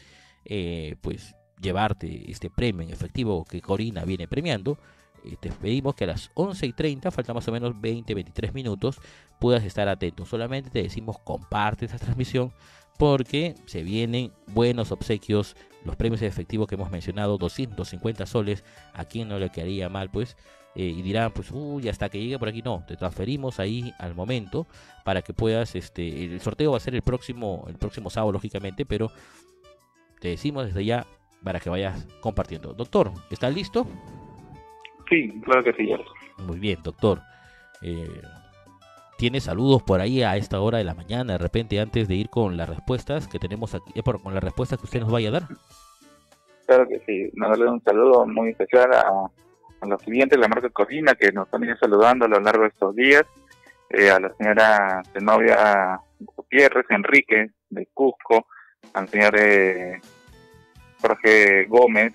eh, pues llevarte este premio en efectivo que Corina viene premiando, eh, te pedimos que a las 11 y 30, falta más o menos 20-23 minutos, puedas estar atento. Solamente te decimos comparte esta transmisión porque se vienen buenos obsequios, los premios en efectivo que hemos mencionado, 250 soles, a quien no le quedaría mal, pues, eh, y dirán, pues, uy, hasta que llegue por aquí, no, te transferimos ahí al momento para que puedas, este, el sorteo va a ser el próximo, el próximo sábado, lógicamente, pero te decimos desde ya para que vayas compartiendo. Doctor, ¿está listo? Sí, claro que sí. Muy bien, doctor. Eh, ¿Tiene saludos por ahí a esta hora de la mañana, de repente, antes de ir con las respuestas que tenemos aquí, eh, con las respuestas que usted nos vaya a dar? Claro que sí. Darle un saludo muy especial a, a los clientes de la marca Corina que nos han ido saludando a lo largo de estos días. Eh, a la señora Zenobia Gutiérrez Enrique de Cusco, al señor eh, Jorge Gómez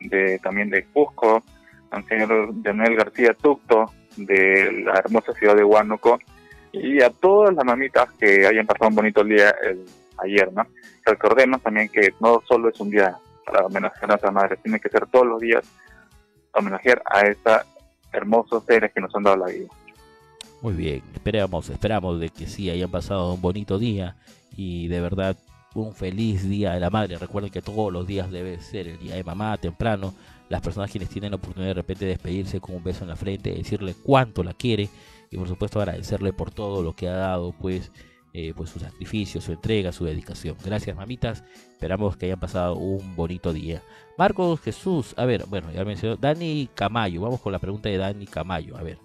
de también de Cusco, al señor Daniel García Tucto de la hermosa ciudad de Huánuco y a todas las mamitas que hayan pasado un bonito día el- ayer, ¿no? Recordemos también que no solo es un día para homenajear a nuestras madres, tiene que ser todos los días homenajear a estos hermosos seres que nos han dado la vida. Muy bien, esperamos, esperamos de que sí hayan pasado un bonito día y de verdad un feliz día de la madre. Recuerden que todos los días debe ser el día de mamá temprano. Las personas quienes tienen la oportunidad de repente de despedirse con un beso en la frente, decirle cuánto la quiere y por supuesto agradecerle por todo lo que ha dado, pues, eh, pues su sacrificio, su entrega, su dedicación. Gracias mamitas, esperamos que hayan pasado un bonito día. Marcos Jesús, a ver, bueno, ya mencionó Dani Camayo, vamos con la pregunta de Dani Camayo, a ver.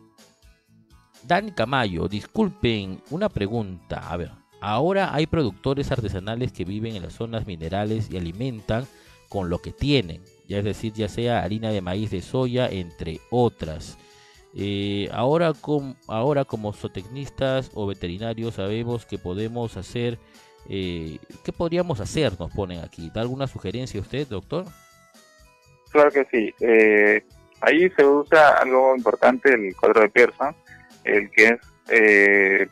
Dani Camayo, disculpen, una pregunta. A ver, ahora hay productores artesanales que viven en las zonas minerales y alimentan con lo que tienen, ya es decir, ya sea harina de maíz de soya, entre otras. Eh, ahora, com- ahora como zootecnistas o veterinarios sabemos que podemos hacer, eh, ¿qué podríamos hacer? Nos ponen aquí. ¿Da alguna sugerencia usted, doctor? Claro que sí. Eh, ahí se usa algo importante, el cuadro de Pearson, el que es eh,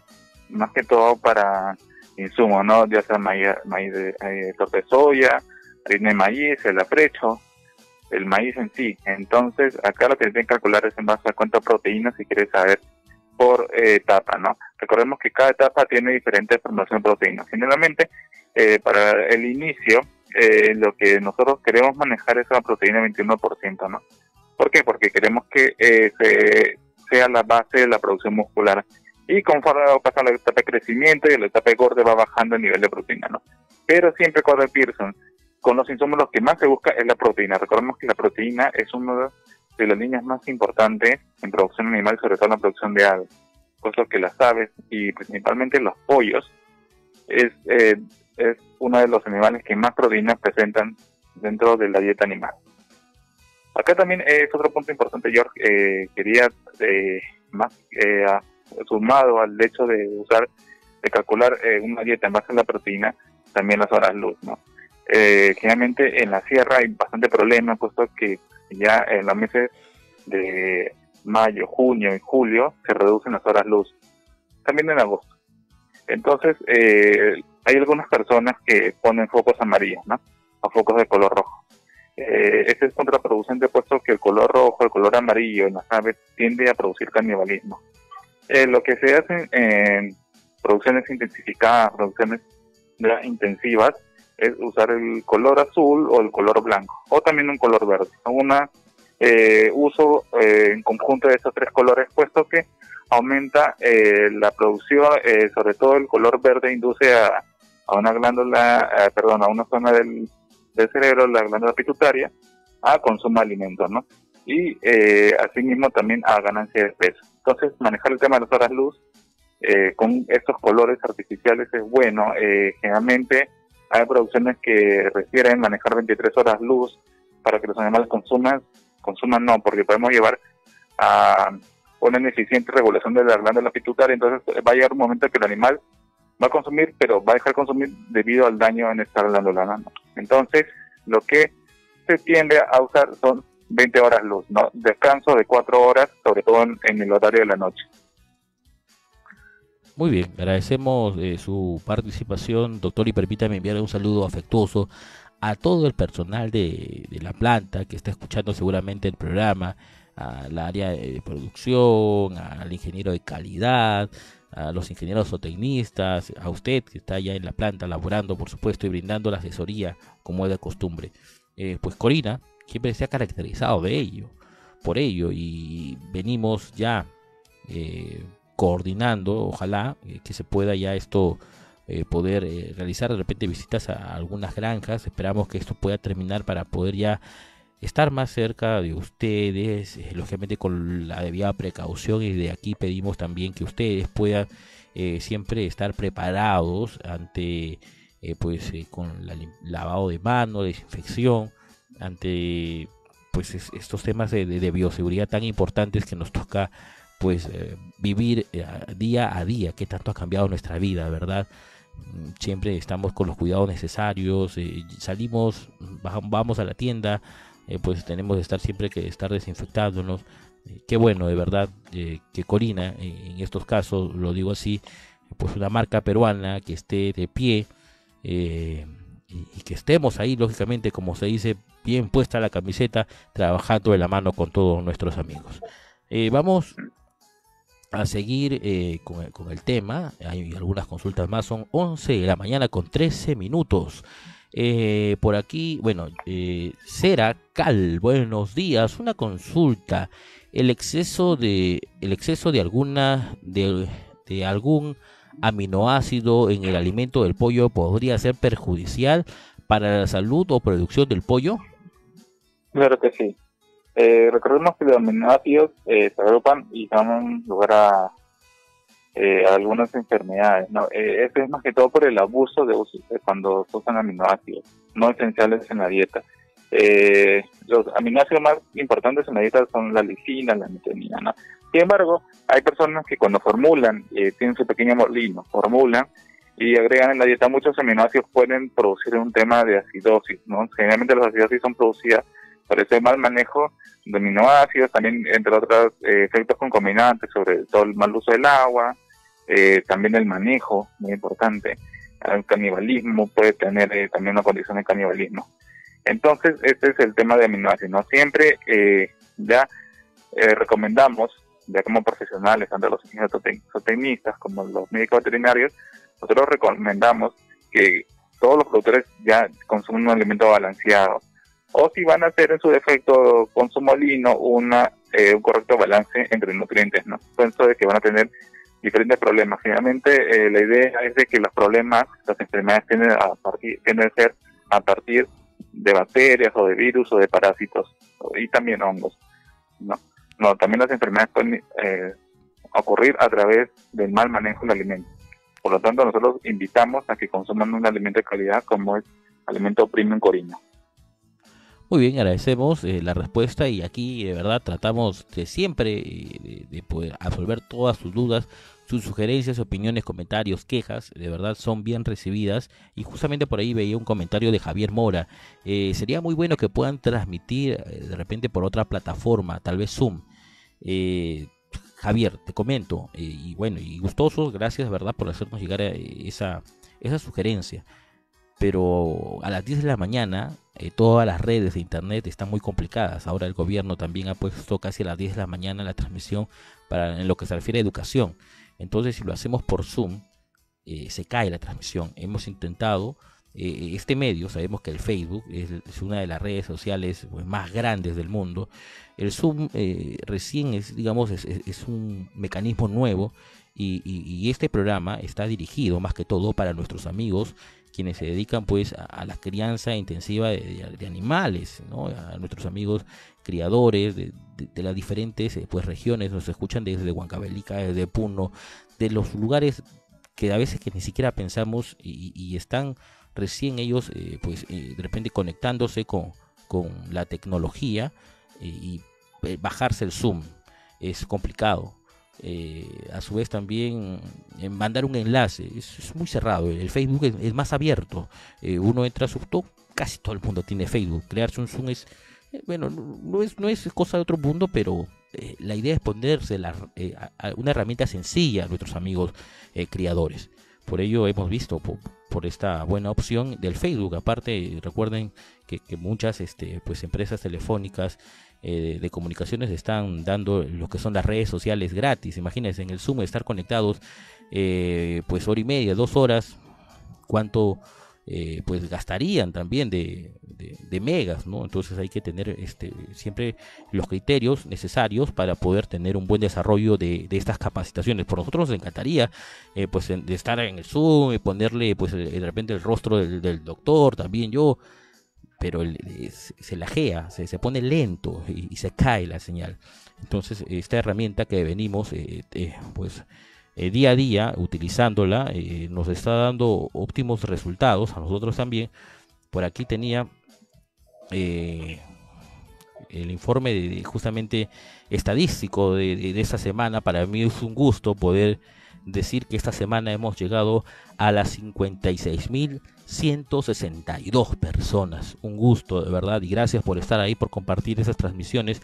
más que todo para insumos, ¿no? Ya sea maíz, maíz de, eh, de soya, harina de maíz, el aprecho, el maíz en sí. Entonces, acá lo que tienen que calcular es en base a cuántas proteínas si quieres saber por eh, etapa, ¿no? Recordemos que cada etapa tiene diferente formación de proteínas. Generalmente, eh, para el inicio, eh, lo que nosotros queremos manejar es la proteína 21%, ¿no? ¿Por qué? Porque queremos que se- sea la base de la producción muscular. Y conforme pasando la etapa de crecimiento y la etapa de gordo va bajando el nivel de proteína, ¿no? Pero siempre el Pearson, con los insumos lo que más se busca es la proteína. Recordemos que la proteína es una de las líneas más importantes en producción animal, sobre todo en la producción de aves. Puesto que las aves y principalmente los pollos es, eh, es uno de los animales que más proteínas presentan dentro de la dieta animal. Acá también es otro punto importante, George. eh, quería eh, más eh, sumado al hecho de usar, de calcular eh, una dieta en base a la proteína, también las horas luz, ¿no? Eh, generalmente en la sierra hay bastante problema, puesto que ya en los meses de mayo, junio y julio se reducen las horas luz. También en agosto. Entonces, eh, hay algunas personas que ponen focos amarillos, ¿no? O focos de color rojo. Eh, este es contraproducente puesto que el color rojo, el color amarillo en las aves tiende a producir canibalismo. Eh, lo que se hace en producciones intensificadas, producciones intensivas, es usar el color azul o el color blanco, o también un color verde. Una eh, uso eh, en conjunto de esos tres colores, puesto que aumenta eh, la producción, eh, sobre todo el color verde induce a, a una glándula, perdón, a una zona del, cerebro, la glándula pituitaria, a consumo de alimentos, ¿no? y eh, asimismo también a ganancia de peso. Entonces, manejar el tema de las horas luz eh, con estos colores artificiales es bueno. Generalmente hay producciones que requieren manejar 23 horas luz para que los animales consuman, consuman no, porque podemos llevar a una ineficiente regulación de la glándula pituitaria, entonces va a llegar un momento que el animal va a consumir, pero va a dejar consumir debido al daño en esta glándula. ¿no? Entonces, lo que se tiende a usar son 20 horas luz, ¿no? Descanso de 4 horas, sobre todo en el horario de la noche. Muy bien, agradecemos eh, su participación, doctor, y permítame enviar un saludo afectuoso a todo el personal de, la planta que está escuchando seguramente el programa, al área de producción, al ingeniero de calidad, a los ingenieros o tecnistas, a usted que está ya en la planta laborando, por supuesto, y brindando la asesoría como es de costumbre. Eh, pues Corina siempre se ha caracterizado de ello, por ello, y venimos ya eh, coordinando, ojalá eh, que se pueda ya esto eh, poder eh, realizar de repente visitas a algunas granjas, esperamos que esto pueda terminar para poder ya estar más cerca de ustedes, lógicamente con la debida precaución. Y de aquí pedimos también que ustedes puedan siempre estar preparados ante pues con la lavado de manos, desinfección, ante pues es- estos temas de bioseguridad tan importantes que nos toca pues eh, vivir eh, día a día, que tanto ha cambiado nuestra vida, ¿verdad? Siempre estamos con los cuidados necesarios, eh, salimos, vamos a la tienda, pues tenemos que estar siempre que estar desinfectándonos. Qué bueno, de verdad, que Corina, en estos casos, lo digo así, pues una marca peruana que esté de pie y, que estemos ahí, lógicamente, como se dice, bien puesta la camiseta, trabajando de la mano con todos nuestros amigos. Vamos a seguir eh, con, el, con el tema. Hay algunas consultas más. Son 11 de la mañana con 13 minutos. Eh, por aquí, bueno, eh, Cera Cal, buenos días. Una consulta. El exceso de, el exceso de alguna, de, de algún aminoácido en el alimento del pollo podría ser perjudicial para la salud o producción del pollo. Claro que sí. Eh, recordemos que los aminoácidos eh, se agrupan y dan lugar a, eh, algunas enfermedades. ¿no? Eh, esto es más que todo por el abuso de, uso, de cuando se usan aminoácidos no esenciales en la dieta. Eh, los aminoácidos más importantes en la dieta son la lisina, la metionina. ¿no? Sin embargo, hay personas que cuando formulan, eh, tienen su pequeño molino, formulan y agregan en la dieta muchos aminoácidos pueden producir un tema de acidosis. ¿no? Generalmente las acidosis son producidas por ese mal manejo de aminoácidos, también entre otros eh, efectos concomitantes, sobre todo el mal uso del agua, eh, también el manejo, muy importante, el canibalismo puede tener eh, también una condición de canibalismo. Entonces, este es el tema de aminoácidos. ¿no? Siempre eh, ya recomendamos, ya como profesionales, tanto los zootecnistas como los médicos veterinarios, nosotros recomendamos que todos los productores ya consuman un alimento balanceado. O si van a hacer en su defecto con su molino una, eh, un correcto balance entre nutrientes, ¿no? Pienso de que van a tener diferentes problemas. Finalmente, eh, la idea es de que los problemas, las enfermedades tienden a, partir, tienden a ser a partir de bacterias o de virus o de parásitos y también hongos. No, no también las enfermedades pueden eh, ocurrir a través del mal manejo del alimento. Por lo tanto, nosotros invitamos a que consuman un alimento de calidad como es alimento premium corino. Muy bien, agradecemos eh, la respuesta y aquí de verdad tratamos de siempre eh, de, de poder absolver todas sus dudas, sus sugerencias, opiniones, comentarios, quejas, de verdad son bien recibidas y justamente por ahí veía un comentario de Javier Mora. Eh, sería muy bueno que puedan transmitir de repente por otra plataforma, tal vez Zoom. Javier, te comento, y bueno, y gustosos, gracias, ¿verdad?, por hacernos llegar a esa, esa sugerencia. Pero a las 10 de la mañana, eh, todas las redes de internet están muy complicadas. Ahora el gobierno también ha puesto casi a las 10 de la mañana la transmisión para en lo que se refiere a educación. Entonces, si lo hacemos por Zoom, eh, se cae la transmisión. Hemos intentado eh, este medio, sabemos que el Facebook es, una de las redes sociales pues, más grandes del mundo. El Zoom eh, recién es, digamos, es un mecanismo nuevo Y, y- y este programa está dirigido más que todo para nuestros amigos quienes se dedican pues a, la crianza intensiva de, animales, ¿no? a nuestros amigos criadores de, las diferentes eh, pues regiones, nos escuchan desde Huancavelica, desde Puno, de los lugares que a veces que ni siquiera pensamos y, están recién ellos eh, pues eh, de repente conectándose con, con la tecnología eh, y bajarse el Zoom es complicado. Eh, a su vez también eh, mandar un enlace es, muy cerrado. El Facebook es, más abierto. Eh, uno entra a su to- casi todo el mundo tiene Facebook. Crearse un Zoom es bueno no, es no es cosa de otro mundo, pero la idea es ponerse una herramienta sencilla a nuestros amigos criadores. Por ello hemos visto po- por, esta buena opción del Facebook. Aparte, recuerden que, que muchas este, pues, empresas telefónicas eh, de comunicaciones están dando lo que son las redes sociales gratis. Imagínense en el Zoom estar conectados eh, pues hora y media, dos horas, cuánto eh, pues gastarían también de, de- megas, ¿no? Entonces hay que tener este, siempre los criterios necesarios para poder tener un buen desarrollo de, de estas capacitaciones. Por nosotros nos encantaría eh, pues de estar en el Zoom y ponerle pues de repente el rostro del, del doctor, también yo, pero eh, se, lajea, se, se pone lento y, se cae la señal. Entonces esta herramienta que venimos eh, eh, pues día a día utilizándola nos está dando óptimos resultados a nosotros también. Por aquí tenía el informe de, justamente estadístico de, de, de esta semana. Para mí es un gusto poder decir que esta semana hemos llegado a las 56.162 personas. Un gusto, de verdad, y gracias por estar ahí, por compartir esas transmisiones.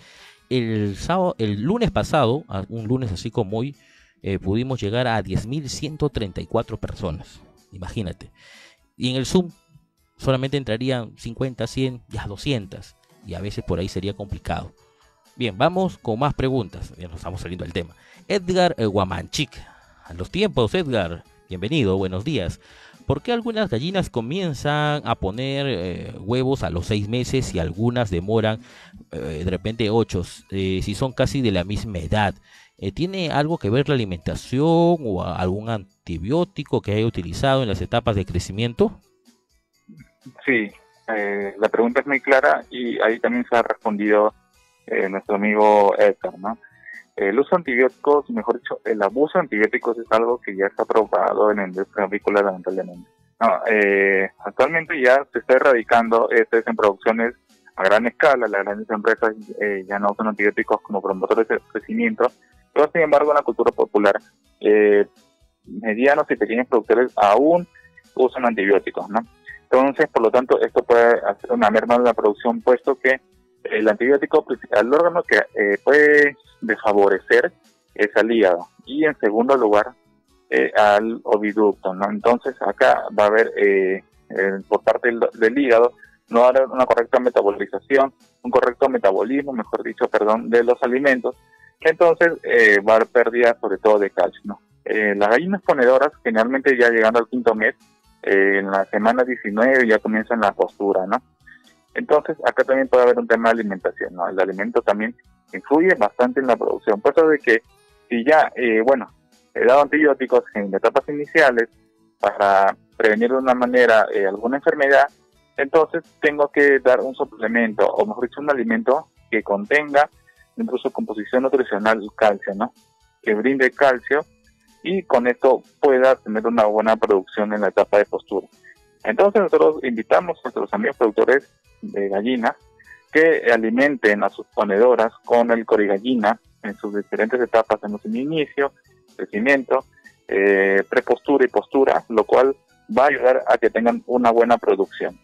El, sábado, el lunes pasado, un lunes así como hoy, eh, pudimos llegar a 10.134 personas. Imagínate. Y en el Zoom solamente entrarían 50, 100, ya 200. Y a veces por ahí sería complicado. Bien, vamos con más preguntas. Ya nos estamos saliendo del tema. Edgar Guamanchic. A los tiempos, Edgar. Bienvenido, buenos días. ¿Por qué algunas gallinas comienzan a poner eh, huevos a los seis meses y algunas demoran eh, de repente ocho, eh, si son casi de la misma edad? ¿Tiene algo que ver la alimentación o algún antibiótico que haya utilizado en las etapas de crecimiento? Sí, la pregunta es muy clara y ahí también se ha respondido nuestro amigo Edgar, ¿no? El uso de antibióticos, mejor dicho, el abuso de antibióticos es algo que ya está probado en la industria avícola lamentablemente. No, eh, actualmente ya se está erradicando esto en producciones a gran escala, las grandes empresas eh, ya no usan antibióticos como promotores de crecimiento, pero sin embargo en la cultura popular, eh, medianos y pequeños productores aún usan antibióticos, ¿no? Entonces, por lo tanto, esto puede hacer una merma de la producción, puesto que el antibiótico, pues, al órgano que eh, puede desfavorecer es al hígado y en segundo lugar eh, al oviducto, ¿no? Entonces, acá va a haber eh, por parte del, hígado no va haber una correcta metabolización, un correcto metabolismo, mejor dicho, perdón, de los alimentos, entonces eh, va a haber pérdida sobre todo de calcio, las gallinas ponedoras generalmente ya llegando al quinto mes en la semana 19 ya comienzan la postura, ¿no? Entonces, acá también puede haber un tema de alimentación, ¿no? El alimento también influye bastante en la producción, puesto de que si ya, eh, bueno, he dado antibióticos en etapas iniciales para prevenir de una manera eh, alguna enfermedad, entonces tengo que dar un suplemento, o mejor dicho, un alimento que contenga dentro de su composición nutricional calcio, ¿no? Que brinde calcio y con esto pueda tener una buena producción en la etapa de postura. Entonces nosotros invitamos a nuestros amigos productores de gallinas que alimenten a sus ponedoras con el corigallina en sus diferentes etapas, en el inicio, crecimiento, eh, prepostura y postura, lo cual va a ayudar a que tengan una buena producción.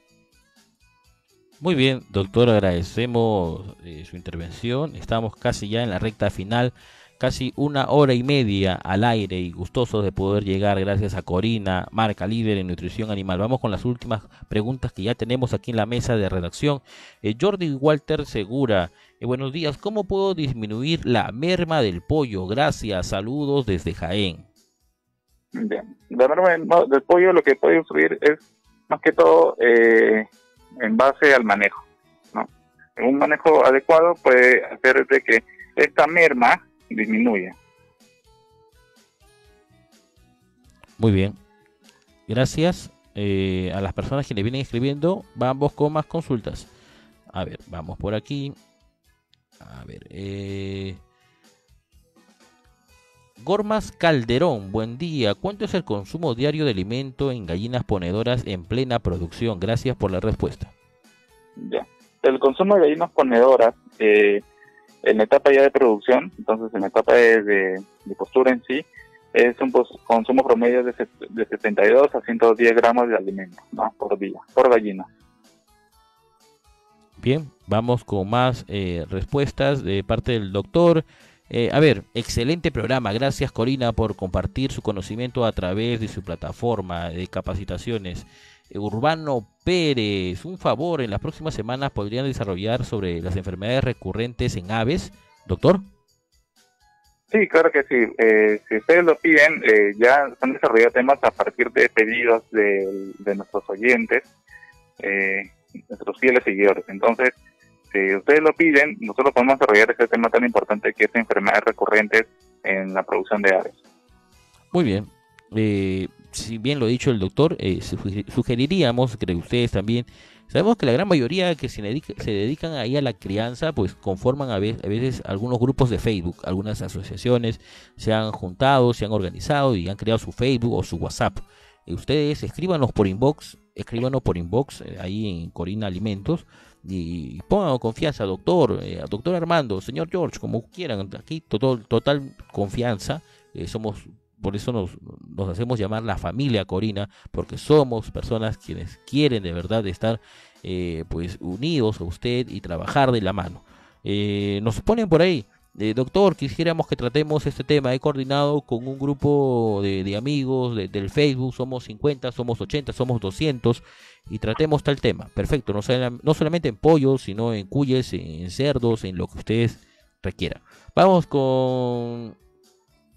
Muy bien, doctor, agradecemos eh, su intervención. Estamos casi ya en la recta final, casi una hora y media al aire y gustosos de poder llegar gracias a Corina, marca líder en nutrición animal. Vamos con las últimas preguntas que ya tenemos aquí en la mesa de redacción. Eh, Jordi Walter Segura, eh, buenos días. ¿Cómo puedo disminuir la merma del pollo? Gracias, saludos desde Jaén. Bien. La merma del, pollo lo que puede influir es más que todo eh, en base al manejo. ¿no? Un manejo adecuado puede hacer de que esta merma disminuya. Muy bien. Gracias eh, a las personas que le vienen escribiendo. Vamos con más consultas. A ver, vamos por aquí. A ver. Eh... Gormas Calderón, buen día. ¿Cuánto es el consumo diario de alimento en gallinas ponedoras en plena producción? Gracias por la respuesta. Ya. El consumo de gallinas ponedoras eh, en etapa ya de producción, entonces en etapa de, de- postura en sí, es un consumo promedio de, de 72 a 110 gramos de alimento por día, por gallina. Bien, vamos con más eh, respuestas de parte del doctor. Eh, a ver, excelente programa. Gracias Corina por compartir su conocimiento a través de su plataforma de capacitaciones. Eh, Urbano Pérez, un favor, en las próximas semanas podrían desarrollar sobre las enfermedades recurrentes en aves. Doctor. Sí, claro que sí. Eh, si ustedes lo piden, eh, ya han desarrollado temas a partir de pedidos de, de nuestros oyentes, eh, nuestros fieles seguidores. Entonces, si ustedes lo piden, nosotros podemos desarrollar este tema tan importante que es enfermedades recurrentes en la producción de aves. Muy bien. Si bien lo ha dicho el doctor, eh, sugeriríamos que ustedes también, sabemos que la gran mayoría que se, dedica- se dedican ahí a la crianza, pues conforman a ve- a veces, algunos grupos de Facebook, algunas asociaciones se han juntado, se han organizado y han creado su Facebook o su WhatsApp. Eh, ustedes escríbanos por inbox, escríbanos por inbox eh, ahí en Corina Alimentos y pongan confianza, doctor, doctor Armando, señor George, como quieran, aquí total, confianza, somos por eso nos, hacemos llamar la familia Corina, porque somos personas quienes quieren de verdad estar eh, pues unidos a usted y trabajar de la mano. Eh, nos ponen por ahí, eh, doctor, quisiéramos que tratemos este tema. He coordinado con un grupo de, amigos de- del Facebook, somos 50, somos 80, somos 200 y tratemos tal tema. Perfecto, no, no solamente en pollos, sino en cuyes, en cerdos, en lo que ustedes requieran. Vamos con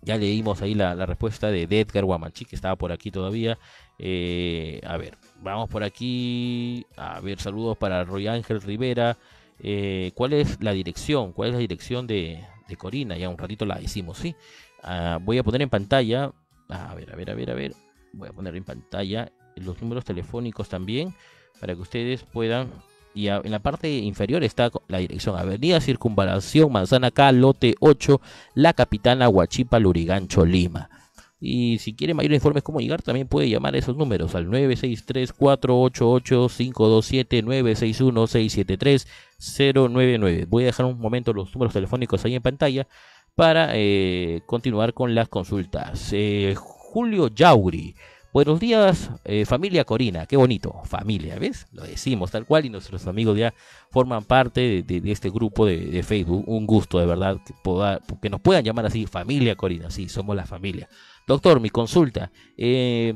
ya leímos ahí la, respuesta de, Edgar Guamanchi, que estaba por aquí todavía. Eh, a ver, vamos por aquí. A ver, saludos para Roy Ángel Rivera. Eh, ¿Cuál es la dirección? ¿Cuál es la dirección de, Corina? Ya un ratito la decimos, ¿sí? Ah, voy a poner en pantalla. A ver, a ver, a ver, a ver. Voy a poner en pantalla los números telefónicos también para que ustedes puedan y en la parte inferior está la dirección Avenida Circunvalación Manzana K, lote 8, La Capitana Huachipa, Lurigancho, Lima. Y si quiere mayor informes cómo llegar, también puede llamar a esos números al 963-488-527-961-673-099. Voy a dejar un momento los números telefónicos ahí en pantalla para eh, continuar con las consultas. Eh, Julio Yauri. Buenos días, eh, familia Corina. Qué bonito, familia, ¿ves? Lo decimos tal cual y nuestros amigos ya forman parte de, este grupo de, Facebook. Un gusto, de verdad, que, poda- que nos puedan llamar así, familia Corina. Sí, somos la familia. Doctor, mi consulta. eh,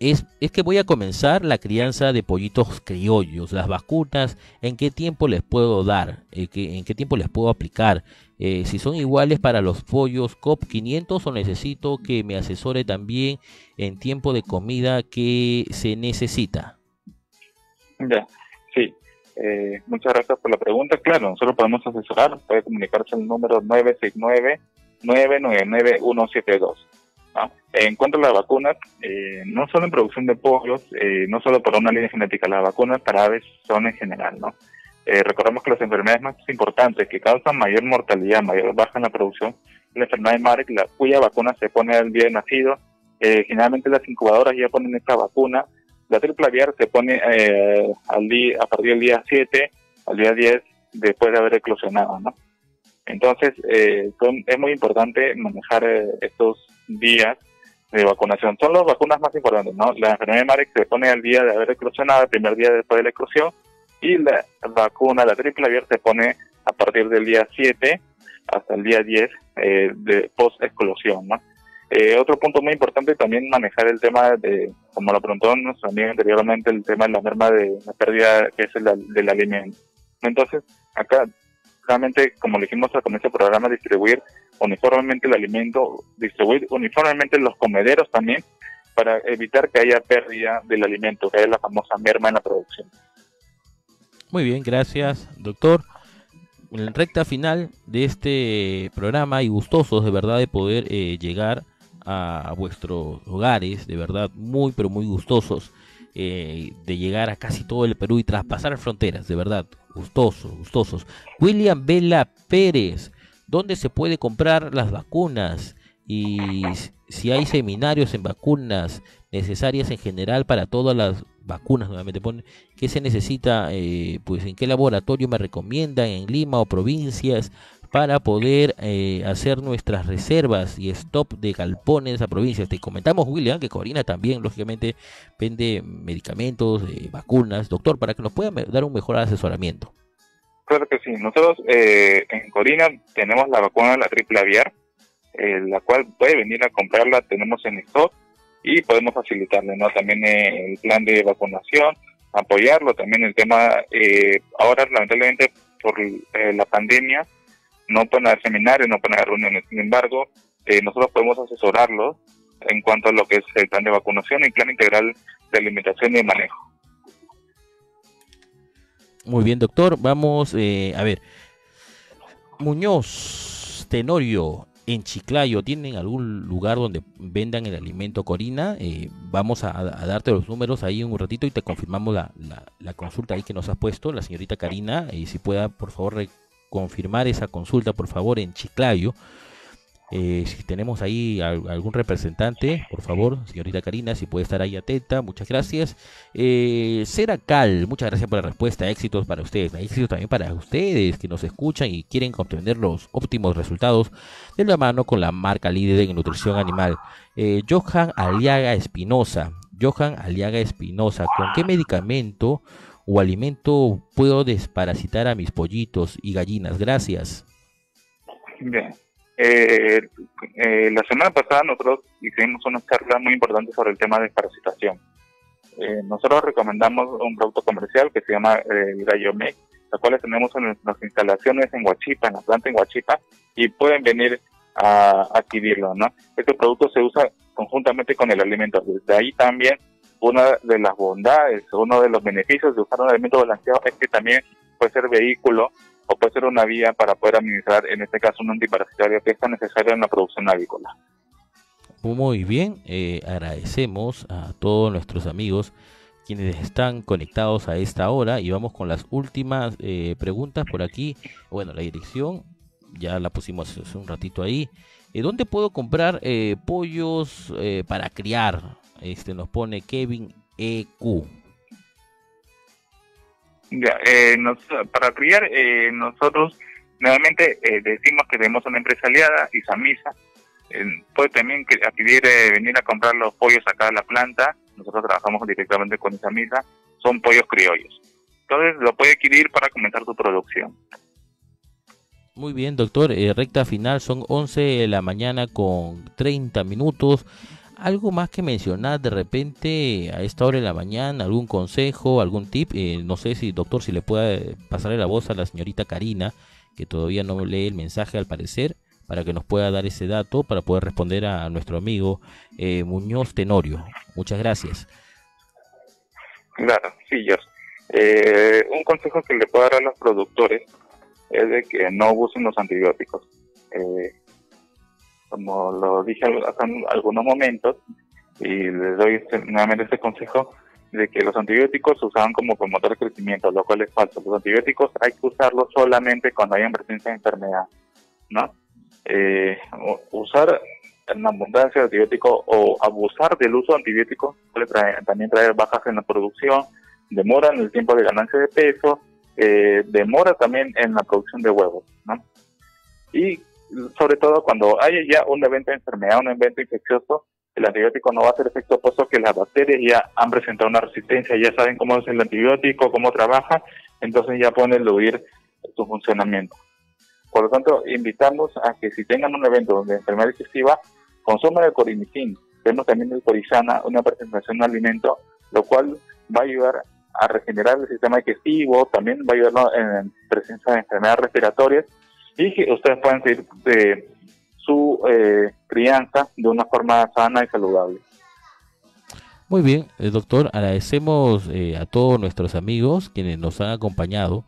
es, es que voy a comenzar la crianza de pollitos criollos. Las vacunas, ¿en qué tiempo les puedo dar? Eh, ¿qué- ¿En qué tiempo les puedo aplicar? Eh, si son iguales para los pollos COP 500 o necesito que me asesore también en tiempo de comida que se necesita. Ya, sí. Eh, muchas gracias por la pregunta. Claro, nosotros podemos asesorar. Puede comunicarse al número 969-999-172. ¿no? En cuanto a las vacunas, eh, no solo en producción de pollos, eh, no solo para una línea genética, las vacunas para aves son en general, ¿no? Eh, recordemos que las enfermedades más importantes que causan mayor mortalidad, mayor baja en la producción, la enfermedad de Marek, la, cuya vacuna se pone al día de nacido. Eh, generalmente las incubadoras ya ponen esta vacuna. La triple aviar se pone eh, al día, a partir del día 7 al día 10 después de haber eclosionado, ¿no? Entonces, eh, es muy importante manejar eh, estos días de vacunación. Son las vacunas más importantes, ¿no? La enfermedad de Marek se pone al día de haber eclosionado, el primer día después de la eclosión, y la vacuna, la triple aviar, se pone a partir del día 7 hasta el día 10 eh, de post-eclosión, ¿no? Eh, otro punto muy importante también manejar el tema de, como lo preguntó nuestro amigo anteriormente, el tema de la merma de la pérdida que es el del alimento. Entonces, acá, realmente, como dijimos al comienzo del programa, distribuir uniformemente el alimento, distribuir uniformemente los comederos también, para evitar que haya pérdida del alimento, que es la famosa merma en la producción. Muy bien, gracias, doctor. En la recta final de este programa y gustosos de verdad de poder eh, llegar a vuestros hogares, de verdad, muy pero muy gustosos eh, de llegar a casi todo el Perú y traspasar fronteras, de verdad, gustosos, gustosos. William Vela Pérez, ¿dónde se puede comprar las vacunas? Y si hay seminarios en vacunas necesarias en general para todas las vacunas, nuevamente pone, ¿qué se necesita? eh, pues en qué laboratorio me recomiendan en Lima o provincias para poder eh, hacer nuestras reservas y stop de galpones a provincias. Te comentamos, William, que Corina también, lógicamente, vende medicamentos, eh, vacunas, doctor, para que nos puedan dar un mejor asesoramiento. Claro que sí. Nosotros eh, en Corina tenemos la vacuna de la triple aviar, la cual puede venir a comprarla, tenemos en stock y podemos facilitarle, ¿no? También eh, el plan de vacunación, apoyarlo, también el tema, eh, ahora lamentablemente por eh, la pandemia no pueden haber seminarios, no pueden haber reuniones, sin embargo, eh, nosotros podemos asesorarlos en cuanto a lo que es el plan de vacunación y plan integral de alimentación y manejo. Muy bien, doctor. Vamos eh, a ver. Muñoz, Tenorio, en Chiclayo, ¿tienen algún lugar donde vendan el alimento Corina? Eh, vamos a, darte los números ahí un ratito y te confirmamos la, la- consulta ahí que nos ha puesto la señorita Karina. Y si pueda, por favor, confirmar esa consulta, por favor, en Chiclayo. Eh, si tenemos ahí al- algún representante, por favor, señorita Karina, si puede estar ahí atenta, muchas gracias. Eh, Seracal, muchas gracias por la respuesta, éxitos para ustedes, éxitos también para ustedes que nos escuchan y quieren obtener los óptimos resultados de la mano con la marca líder en nutrición animal. Eh, Johan Aliaga Espinosa, Johan Aliaga Espinosa, ¿con qué medicamento o alimento puedo desparasitar a mis pollitos y gallinas? Gracias. Bien. Eh, eh, la semana pasada nosotros hicimos una charla muy importante sobre el tema de parasitación. Eh, nosotros recomendamos un producto comercial que se llama eh, el Gallo Mec, la cual tenemos en nuestras instalaciones en Huachipa, en la planta en Huachipa, y pueden venir a adquirirlo, ¿no? Este producto se usa conjuntamente con el alimento. Desde ahí también una de las bondades, uno de los beneficios de usar un alimento balanceado es que también puede ser vehículo o puede ser una vía para poder administrar, en este caso, un antiparasitario que es tan necesario en la producción avícola. Muy bien, eh, agradecemos a todos nuestros amigos quienes están conectados a esta hora y vamos con las últimas eh, preguntas por aquí. Bueno, la dirección ya la pusimos hace un ratito ahí. Eh, ¿Dónde puedo comprar eh, pollos eh, para criar? Este nos pone Kevin EQ. Eh, nos- para criar, eh, nosotros nuevamente eh, decimos que tenemos una empresa aliada, Isamisa. Puede también que- adquirir, eh, venir a comprar los pollos acá a la planta. Nosotros trabajamos directamente con Isamisa. Son pollos criollos. Entonces lo puede adquirir para comenzar su producción. Muy bien, doctor. Eh, recta final son 11 de la mañana con 30 minutos. ¿Algo más que mencionar de repente a esta hora de la mañana? ¿Algún consejo, algún tip? Eh, no sé si, doctor, si le puede pasarle la voz a la señorita Karina, que todavía no lee el mensaje al parecer, para que nos pueda dar ese dato, para poder responder a nuestro amigo eh, Muñoz Tenorio. Muchas gracias. Claro, sí, yo. Eh, un consejo que le puedo dar a los productores es de que no usen los antibióticos. Eh, como lo dije hace un- algunos momentos, y les doy este- nuevamente este consejo, de que los antibióticos se usaban como promotor de crecimiento, lo cual es falso. Los antibióticos hay que usarlos solamente cuando hay presencia de enfermedad, ¿no? Eh, usar en abundancia de antibióticos o abusar del uso de antibióticos puede también traer bajas en la producción, demora en el tiempo de ganancia de peso, eh, demora también en la producción de huevos, ¿no? Y sobre todo cuando hay ya un evento de enfermedad, un evento infeccioso, el antibiótico no va a hacer efecto puesto que las bacterias ya han presentado una resistencia, ya saben cómo es el antibiótico, cómo trabaja, entonces ya pueden eludir su funcionamiento. Por lo tanto, invitamos a que si tengan un evento de enfermedad digestiva, consuman el corimicin. Tenemos también el corizana, una presentación de alimento, lo cual va a ayudar a regenerar el sistema digestivo, también va a ayudarnos en presencia de enfermedades respiratorias y que ustedes puedan seguir de su eh, crianza de una forma sana y saludable. Muy bien, eh, doctor, agradecemos eh, a todos nuestros amigos quienes nos han acompañado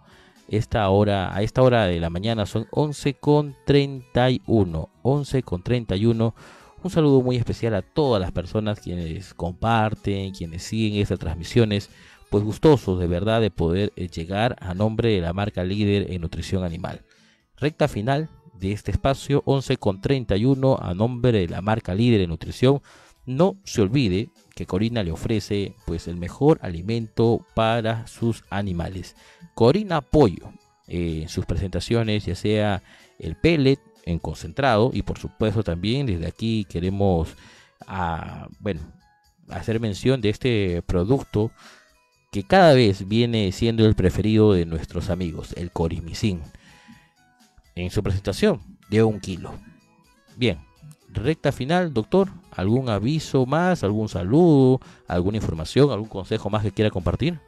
esta hora, a esta hora de la mañana son 11 con 31, 11 con 31. Un saludo muy especial a todas las personas quienes comparten, quienes siguen estas transmisiones, pues gustosos de verdad de poder eh, llegar a nombre de la marca líder en nutrición animal. Recta final de este espacio 11 con 31 a nombre de la marca líder en nutrición. No se olvide que Corina le ofrece pues el mejor alimento para sus animales. Corina Pollo eh, en sus presentaciones, ya sea el pellet en concentrado y por supuesto también desde aquí queremos ah, bueno, hacer mención de este producto que cada vez viene siendo el preferido de nuestros amigos, el corimicin. En su presentación de un kilo. Bien, recta final, doctor. ¿Algún aviso más, algún saludo, alguna información, algún consejo más que quiera compartir?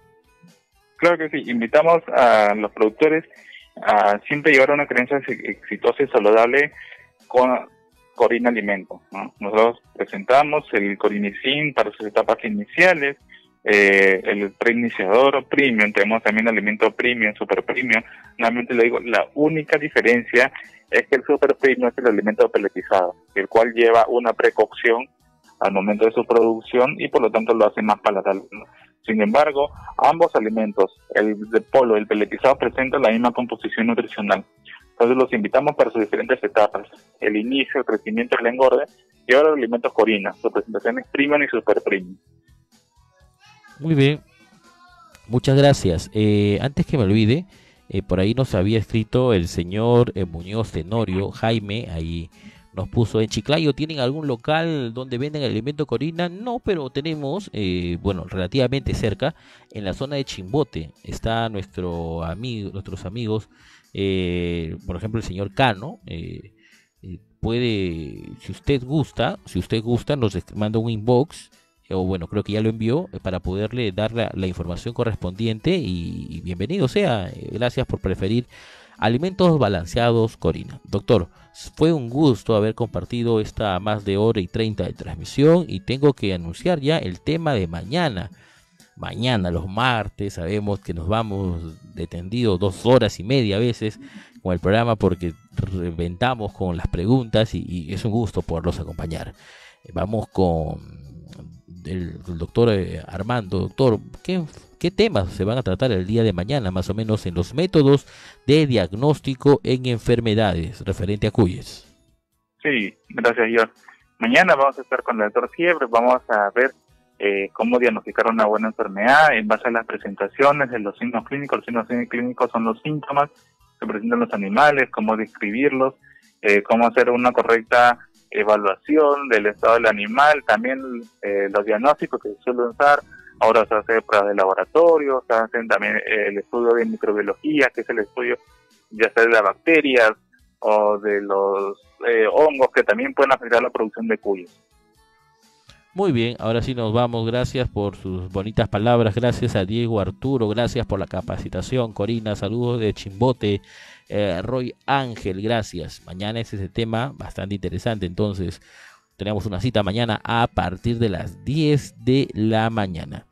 Claro que sí, invitamos a los productores a siempre llevar una creencia ex- exitosa y saludable con Corina Alimento. ¿no? Nosotros presentamos el Corimicin para sus etapas iniciales, eh, el preiniciador premium, tenemos también alimento premium, super premium. Nuevamente le digo, la única diferencia es que el super premium es el alimento pelletizado, el cual lleva una precocción al momento de su producción y por lo tanto lo hace más palatable. Sin embargo, ambos alimentos, el de polo y el pelletizado, presentan la misma composición nutricional. Entonces los invitamos para sus diferentes etapas, el inicio, el crecimiento, el engorde, y ahora los alimentos Corina, su presentación es premium y super premium. Muy bien. Muchas gracias. Eh, antes que me olvide, eh, por ahí nos había escrito el señor eh, Muñoz Tenorio, Jaime, ahí nos puso en Chiclayo, ¿tienen algún local donde venden alimento Corina? No, pero tenemos, eh, bueno, relativamente cerca, en la zona de Chimbote, está nuestro amigo, nuestros amigos, eh, por ejemplo, el señor Cano, eh, eh, puede, si usted gusta, si usted gusta, nos manda un inbox o bueno, creo que ya lo envió eh, para poderle dar la, información correspondiente y, bienvenido sea. eh, Gracias por preferir alimentos balanceados, Corina. Doctor, fue un gusto haber compartido esta más de hora y 30 de transmisión y tengo que anunciar ya el tema de mañana. Mañana, los martes, sabemos que nos vamos detendidos dos horas y media a veces con el programa porque reventamos con las preguntas y, y es un gusto poderlos acompañar. Vamos con el, doctor eh, Armando. Doctor, ¿qué, ¿qué temas se van a tratar el día de mañana, más o menos en los métodos de diagnóstico en enfermedades referente a cuyes? Sí, gracias, George. Mañana vamos a estar con el doctor Fiebre, vamos a ver eh, cómo diagnosticar una buena enfermedad en base a las presentaciones de los signos clínicos. Los signos clínicos son los síntomas que presentan los animales, cómo describirlos, eh, cómo hacer una correcta evaluación del estado del animal, también eh, los diagnósticos que se suelen usar. Ahora se hace pruebas de laboratorio, se hacen también eh, el estudio de microbiología, que es el estudio ya sea de las bacterias o de los eh, hongos que también pueden afectar la producción de cuyos. Muy bien, ahora sí nos vamos. Gracias por sus bonitas palabras. Gracias a Diego Arturo. Gracias por la capacitación. Corina, saludos de Chimbote. Eh, Roy Ángel, gracias. Mañana es ese tema bastante interesante. Entonces, tenemos una cita mañana a partir de las 10 de la mañana.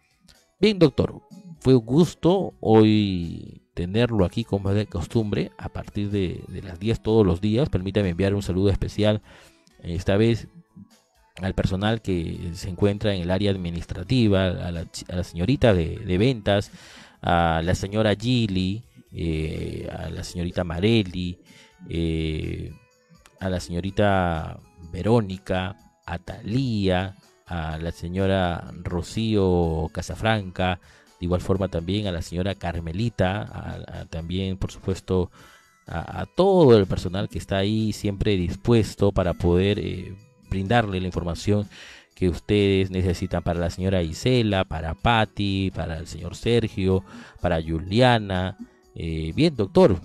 Bien, doctor. Fue un gusto hoy tenerlo aquí como de costumbre a partir de, las 10 todos los días. Permítame enviar un saludo especial esta vez al personal que se encuentra en el área administrativa, a la, chi- a la señorita de, de ventas, a la señora Gili, eh, a la señorita Marelli, eh, a la señorita Verónica, a Talía, a la señora Rocío Casafranca, de igual forma también a la señora Carmelita, también por supuesto a, a todo el personal que está ahí siempre dispuesto para poder eh, brindarle la información que ustedes necesitan para la señora Isela, para Patti, para el señor Sergio, para Juliana. Eh, bien, doctor,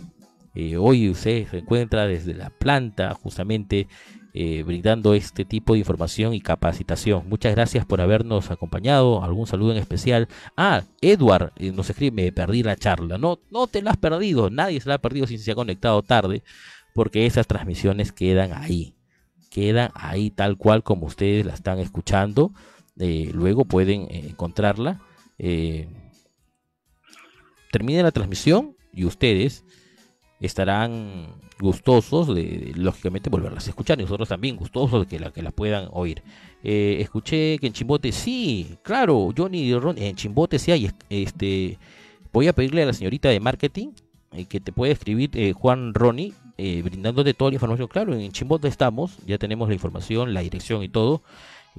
eh, hoy usted se encuentra desde la planta justamente eh, brindando este tipo de información y capacitación. Muchas gracias por habernos acompañado. Algún saludo en especial. Ah, Edward nos escribe, me perdí la charla. No, no te la has perdido. Nadie se la ha perdido si se ha conectado tarde, porque esas transmisiones quedan ahí. Quedan ahí tal cual como ustedes la están escuchando. Luego pueden encontrarla. Termine la transmisión y ustedes estarán gustosos de, lógicamente volverlas a escuchar y nosotros también gustosos de que la que la puedan oír. Eh, escuché que en Chimbote sí, claro, Johnny Ron, en Chimbote sí hay, este, voy a pedirle a la señorita de marketing eh, que te puede escribir eh, Juan Ronnie, brindándote toda la información. Claro, en Chimbote estamos, ya tenemos la información, la dirección y todo,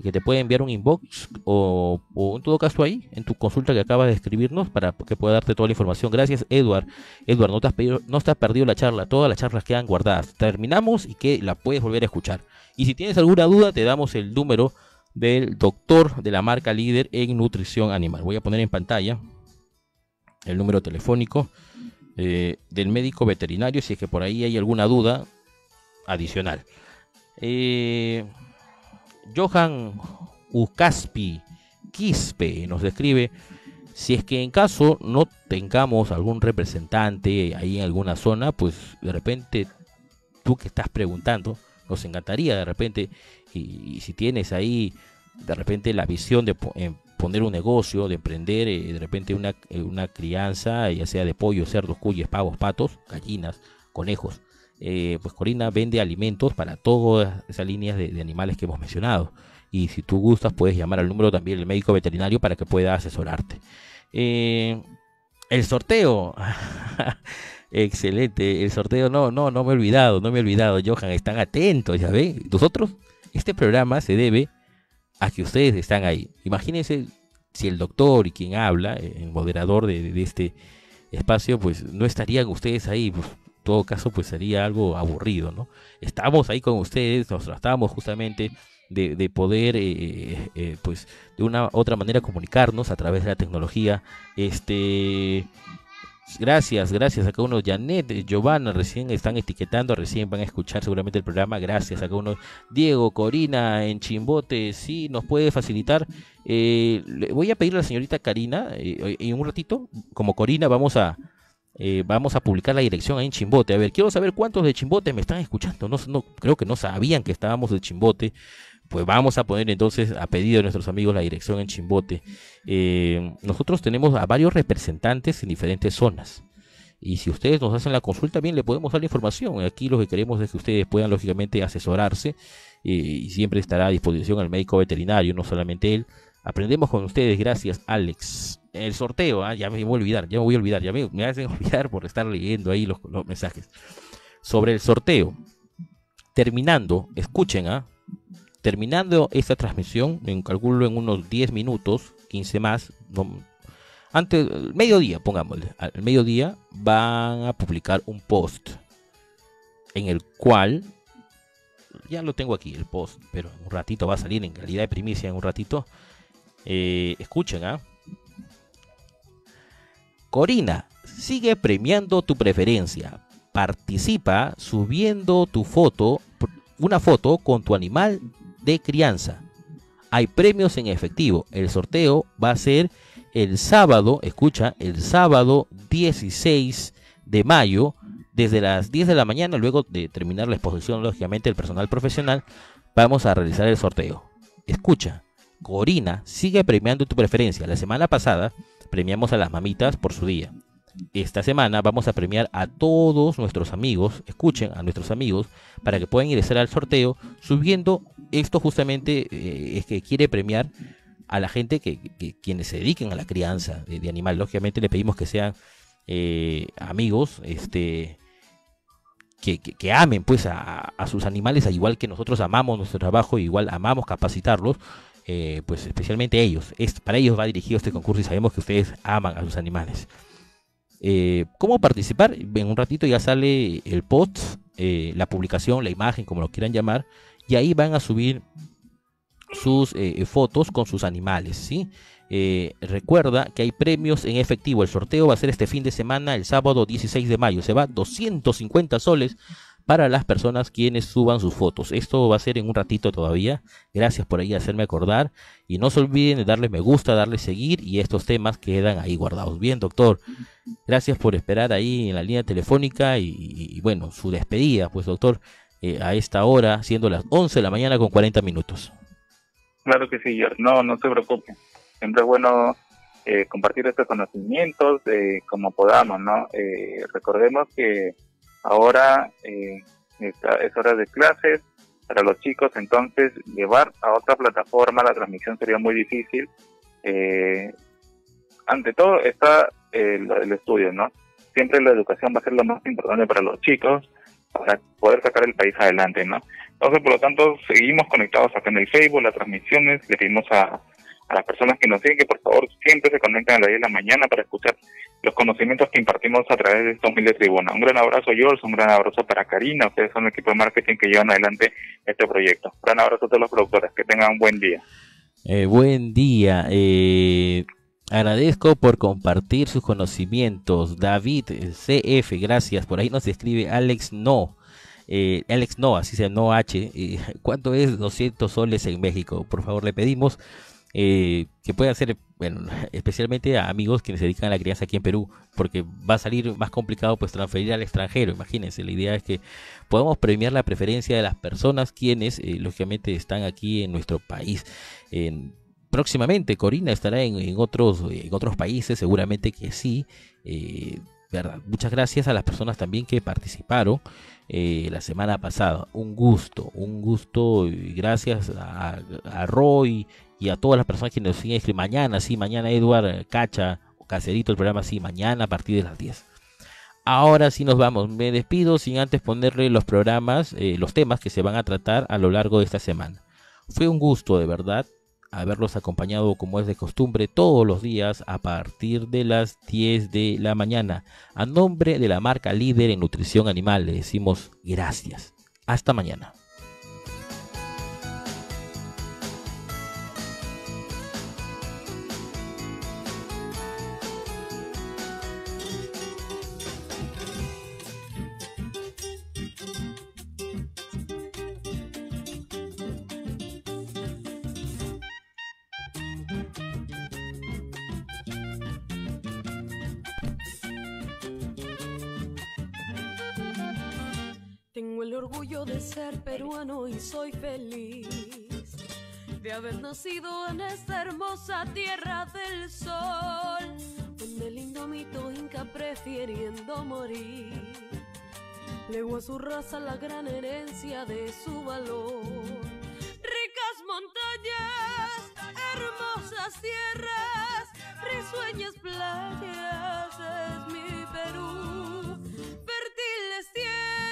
que te puede enviar un inbox o, en todo caso ahí, en tu consulta que acabas de escribirnos, para que pueda darte toda la información. Gracias, Edward. Edward, no te has, no te perdido la charla, todas las charlas quedan guardadas. Terminamos y que la puedes volver a escuchar. Y si tienes alguna duda, te damos el número del doctor de la marca líder en nutrición animal. Voy a poner en pantalla el número telefónico eh, del médico veterinario si es que por ahí hay alguna duda adicional. Eh, Johan Ucaspi Quispe nos describe si es que en caso no tengamos algún representante ahí en alguna zona, pues de repente tú que estás preguntando, nos encantaría de repente, y, si tienes ahí de repente la visión de po- poner un negocio, de emprender eh, de repente una, eh, una crianza, ya sea de pollo, cerdos, cuyes, pavos, patos, gallinas, conejos, eh, pues Corina vende alimentos para todas esas líneas de, animales que hemos mencionado. Y si tú gustas, puedes llamar al número también del médico veterinario para que pueda asesorarte. Eh, el sorteo. Excelente. El sorteo, no, no, no me he olvidado, no me he olvidado, Johan. Están atentos, ya ven. Nosotros, este programa se debe a que ustedes están ahí. Imagínense si el doctor y quien habla, eh, el moderador de, este espacio, pues no estarían ustedes ahí. Pues, todo caso, pues sería algo aburrido, ¿no? Estamos ahí con ustedes, nos tratamos justamente de, de poder, eh, eh, pues, de una otra manera comunicarnos a través de la tecnología. Este, gracias, gracias a cada uno. Janet, eh, Giovanna, recién están etiquetando, recién van a escuchar seguramente el programa. Gracias a cada uno. Diego, Corina, en Chimbote, sí, nos puede facilitar. Eh, voy a pedir a la señorita Karina, eh, en un ratito, como Corina, vamos a, eh, vamos a publicar la dirección en Chimbote. A ver, quiero saber cuántos de Chimbote me están escuchando. No, no creo que no sabían que estábamos de Chimbote. Pues vamos a poner entonces a pedido de nuestros amigos la dirección en Chimbote. Eh, nosotros tenemos a varios representantes en diferentes zonas. Y si ustedes nos hacen la consulta, bien, le podemos dar la información. Aquí lo que queremos es que ustedes puedan, lógicamente, asesorarse. eh, y siempre estará a disposición el médico veterinario, no solamente él. Aprendemos con ustedes, gracias, Alex. El sorteo, ah, ya me voy a olvidar, ya me voy a olvidar, ya me, me hacen olvidar por estar leyendo ahí los, los mensajes. Sobre el sorteo, terminando, escuchen, ¿ah? terminando esta transmisión, en calculo en unos 10 minutos, 15 más, antes, mediodía, pongámosle, al mediodía van a publicar un post en el cual, ya lo tengo aquí, el post, pero un ratito va a salir en calidad de primicia, en un ratito. Eh, escuchen, ¿ah? Corina, sigue premiando tu preferencia. Participa subiendo tu foto, una foto con tu animal de crianza. Hay premios en efectivo. El sorteo va a ser el sábado, escucha, el sábado 16 de mayo, desde las 10 de la mañana, luego de terminar la exposición, lógicamente, el personal profesional, vamos a realizar el sorteo. Escucha, Corina sigue premiando tu preferencia. La semana pasada premiamos a las mamitas por su día. Esta semana vamos a premiar a todos nuestros amigos, escuchen a nuestros amigos, para que puedan ingresar al sorteo, subiendo esto justamente eh, es que quiere premiar a la gente que, que- quienes se dediquen a la crianza de, de animal. Lógicamente le pedimos que sean eh, amigos, este que amen pues a, a sus animales, al igual que nosotros amamos nuestro trabajo, igual amamos capacitarlos, eh, pues especialmente ellos. Es, para ellos va dirigido este concurso y sabemos que ustedes aman a sus animales. Eh, ¿Cómo participar? En un ratito ya sale el post, eh, la publicación, la imagen, como lo quieran llamar, y ahí van a subir sus fotos con sus animales, ¿sí? Recuerda que hay premios en efectivo. El sorteo va a ser este fin de semana, el sábado 16 de mayo. Se va 250 soles para las personas quienes suban sus fotos. Esto va a ser en un ratito todavía. Gracias por ahí hacerme acordar. Y no se olviden de darle me gusta, darle seguir y estos temas quedan ahí guardados. Bien, doctor. Gracias por esperar ahí en la línea telefónica y, bueno, su despedida, pues doctor, eh, a esta hora, siendo las 11 de la mañana con 40 minutos. Claro que sí, George. No, no se preocupe. Siempre es bueno eh, compartir estos conocimientos eh, como podamos, ¿no? Eh, recordemos que Ahora eh, es hora de clases para los chicos, entonces llevar a otra plataforma la transmisión sería muy difícil. Eh, ante todo está eh, del estudio, ¿no? Siempre la educación va a ser lo más importante para los chicos para poder sacar el país adelante, ¿no? Entonces, por lo tanto, seguimos conectados acá en el Facebook, las transmisiones, le pedimos a, a las personas que nos siguen que por favor siempre se conecten a las 10 de la mañana para escuchar los conocimientos que impartimos a través de esta humilde tribuna. Un gran abrazo, George, un gran abrazo para Karina, ustedes son el equipo de marketing que llevan adelante este proyecto. Un gran abrazo a todos los productores, que tengan un buen día. Eh, buen día. eh, agradezco por compartir sus conocimientos. David CF, gracias. Por ahí nos escribe Alex No. Eh, Alex No, así sea, No H. Eh, ¿Cuánto es 200 soles en México? Por favor, le pedimos eh, que pueda ser, bueno, especialmente a amigos que se dedican a la crianza aquí en Perú, porque va a salir más complicado pues transferir al extranjero. Imagínense, la idea es que podamos premiar la preferencia de las personas quienes, eh, lógicamente, están aquí en nuestro país. En- próximamente Corina estará en, otros en otros países seguramente que sí eh, verdad muchas gracias a las personas también que participaron eh, la semana pasada un gusto un gusto gracias a Roy y a todas las personas que nos siguen escribiendo mañana sí mañana Edward Cacha o Cacerito el programa sí mañana a partir de las 10 Ahora sí nos vamos. Me despido sin antes ponerle los programas, eh, los temas que se van a tratar a lo largo de esta semana. Fue un gusto, de verdad, haberlos acompañado como es de costumbre todos los días a partir de las 10 de la mañana. A nombre de la marca líder en nutrición animal le decimos gracias. Hasta mañana. Feliz de haber nacido en esta hermosa tierra del sol, donde el indomito inca prefiriendo morir, legó a su raza la gran herencia de su valor. Ricas montañas, hermosas tierras, risueñas playas, es mi Perú. Fértiles tierras,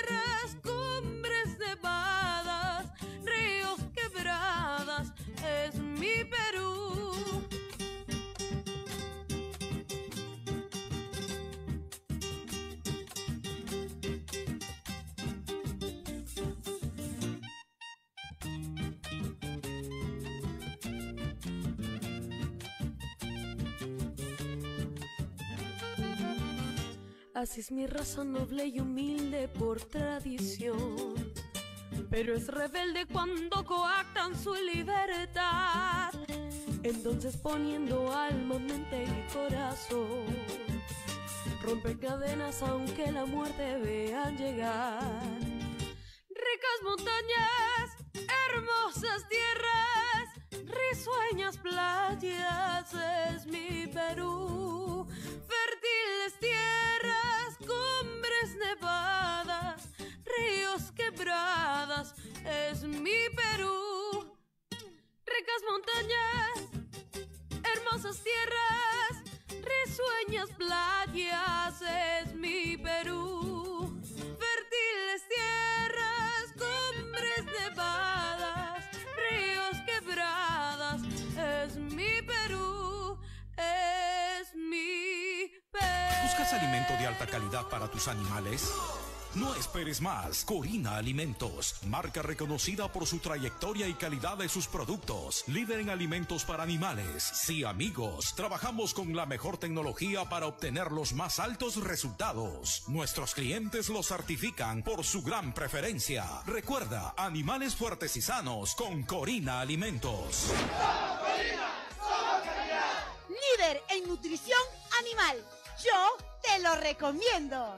Es mi raza noble y humilde por tradición. Pero es rebelde cuando coactan su libertad. Entonces poniendo alma, mente y corazón. Rompe cadenas aunque la muerte vean llegar. Ricas montañas, hermosas tierras, risueñas playas, es mi Perú. Fértiles tierras, cumbres nevadas, ríos quebradas, es mi Perú. Ricas montañas, hermosas tierras, risueñas playas, es mi Perú. Fértiles tierras, cumbres nevadas, es mi Perú, es mi Perú. ¿Buscas alimento de alta calidad para tus animales? No esperes más. Corina Alimentos, marca reconocida por su trayectoria y calidad de sus productos. Líder en alimentos para animales. Sí, amigos, trabajamos con la mejor tecnología para obtener los más altos resultados. Nuestros clientes los certifican por su gran preferencia. Recuerda, animales fuertes y sanos con Corina Alimentos. Líder en nutrición animal. Yo te lo recomiendo.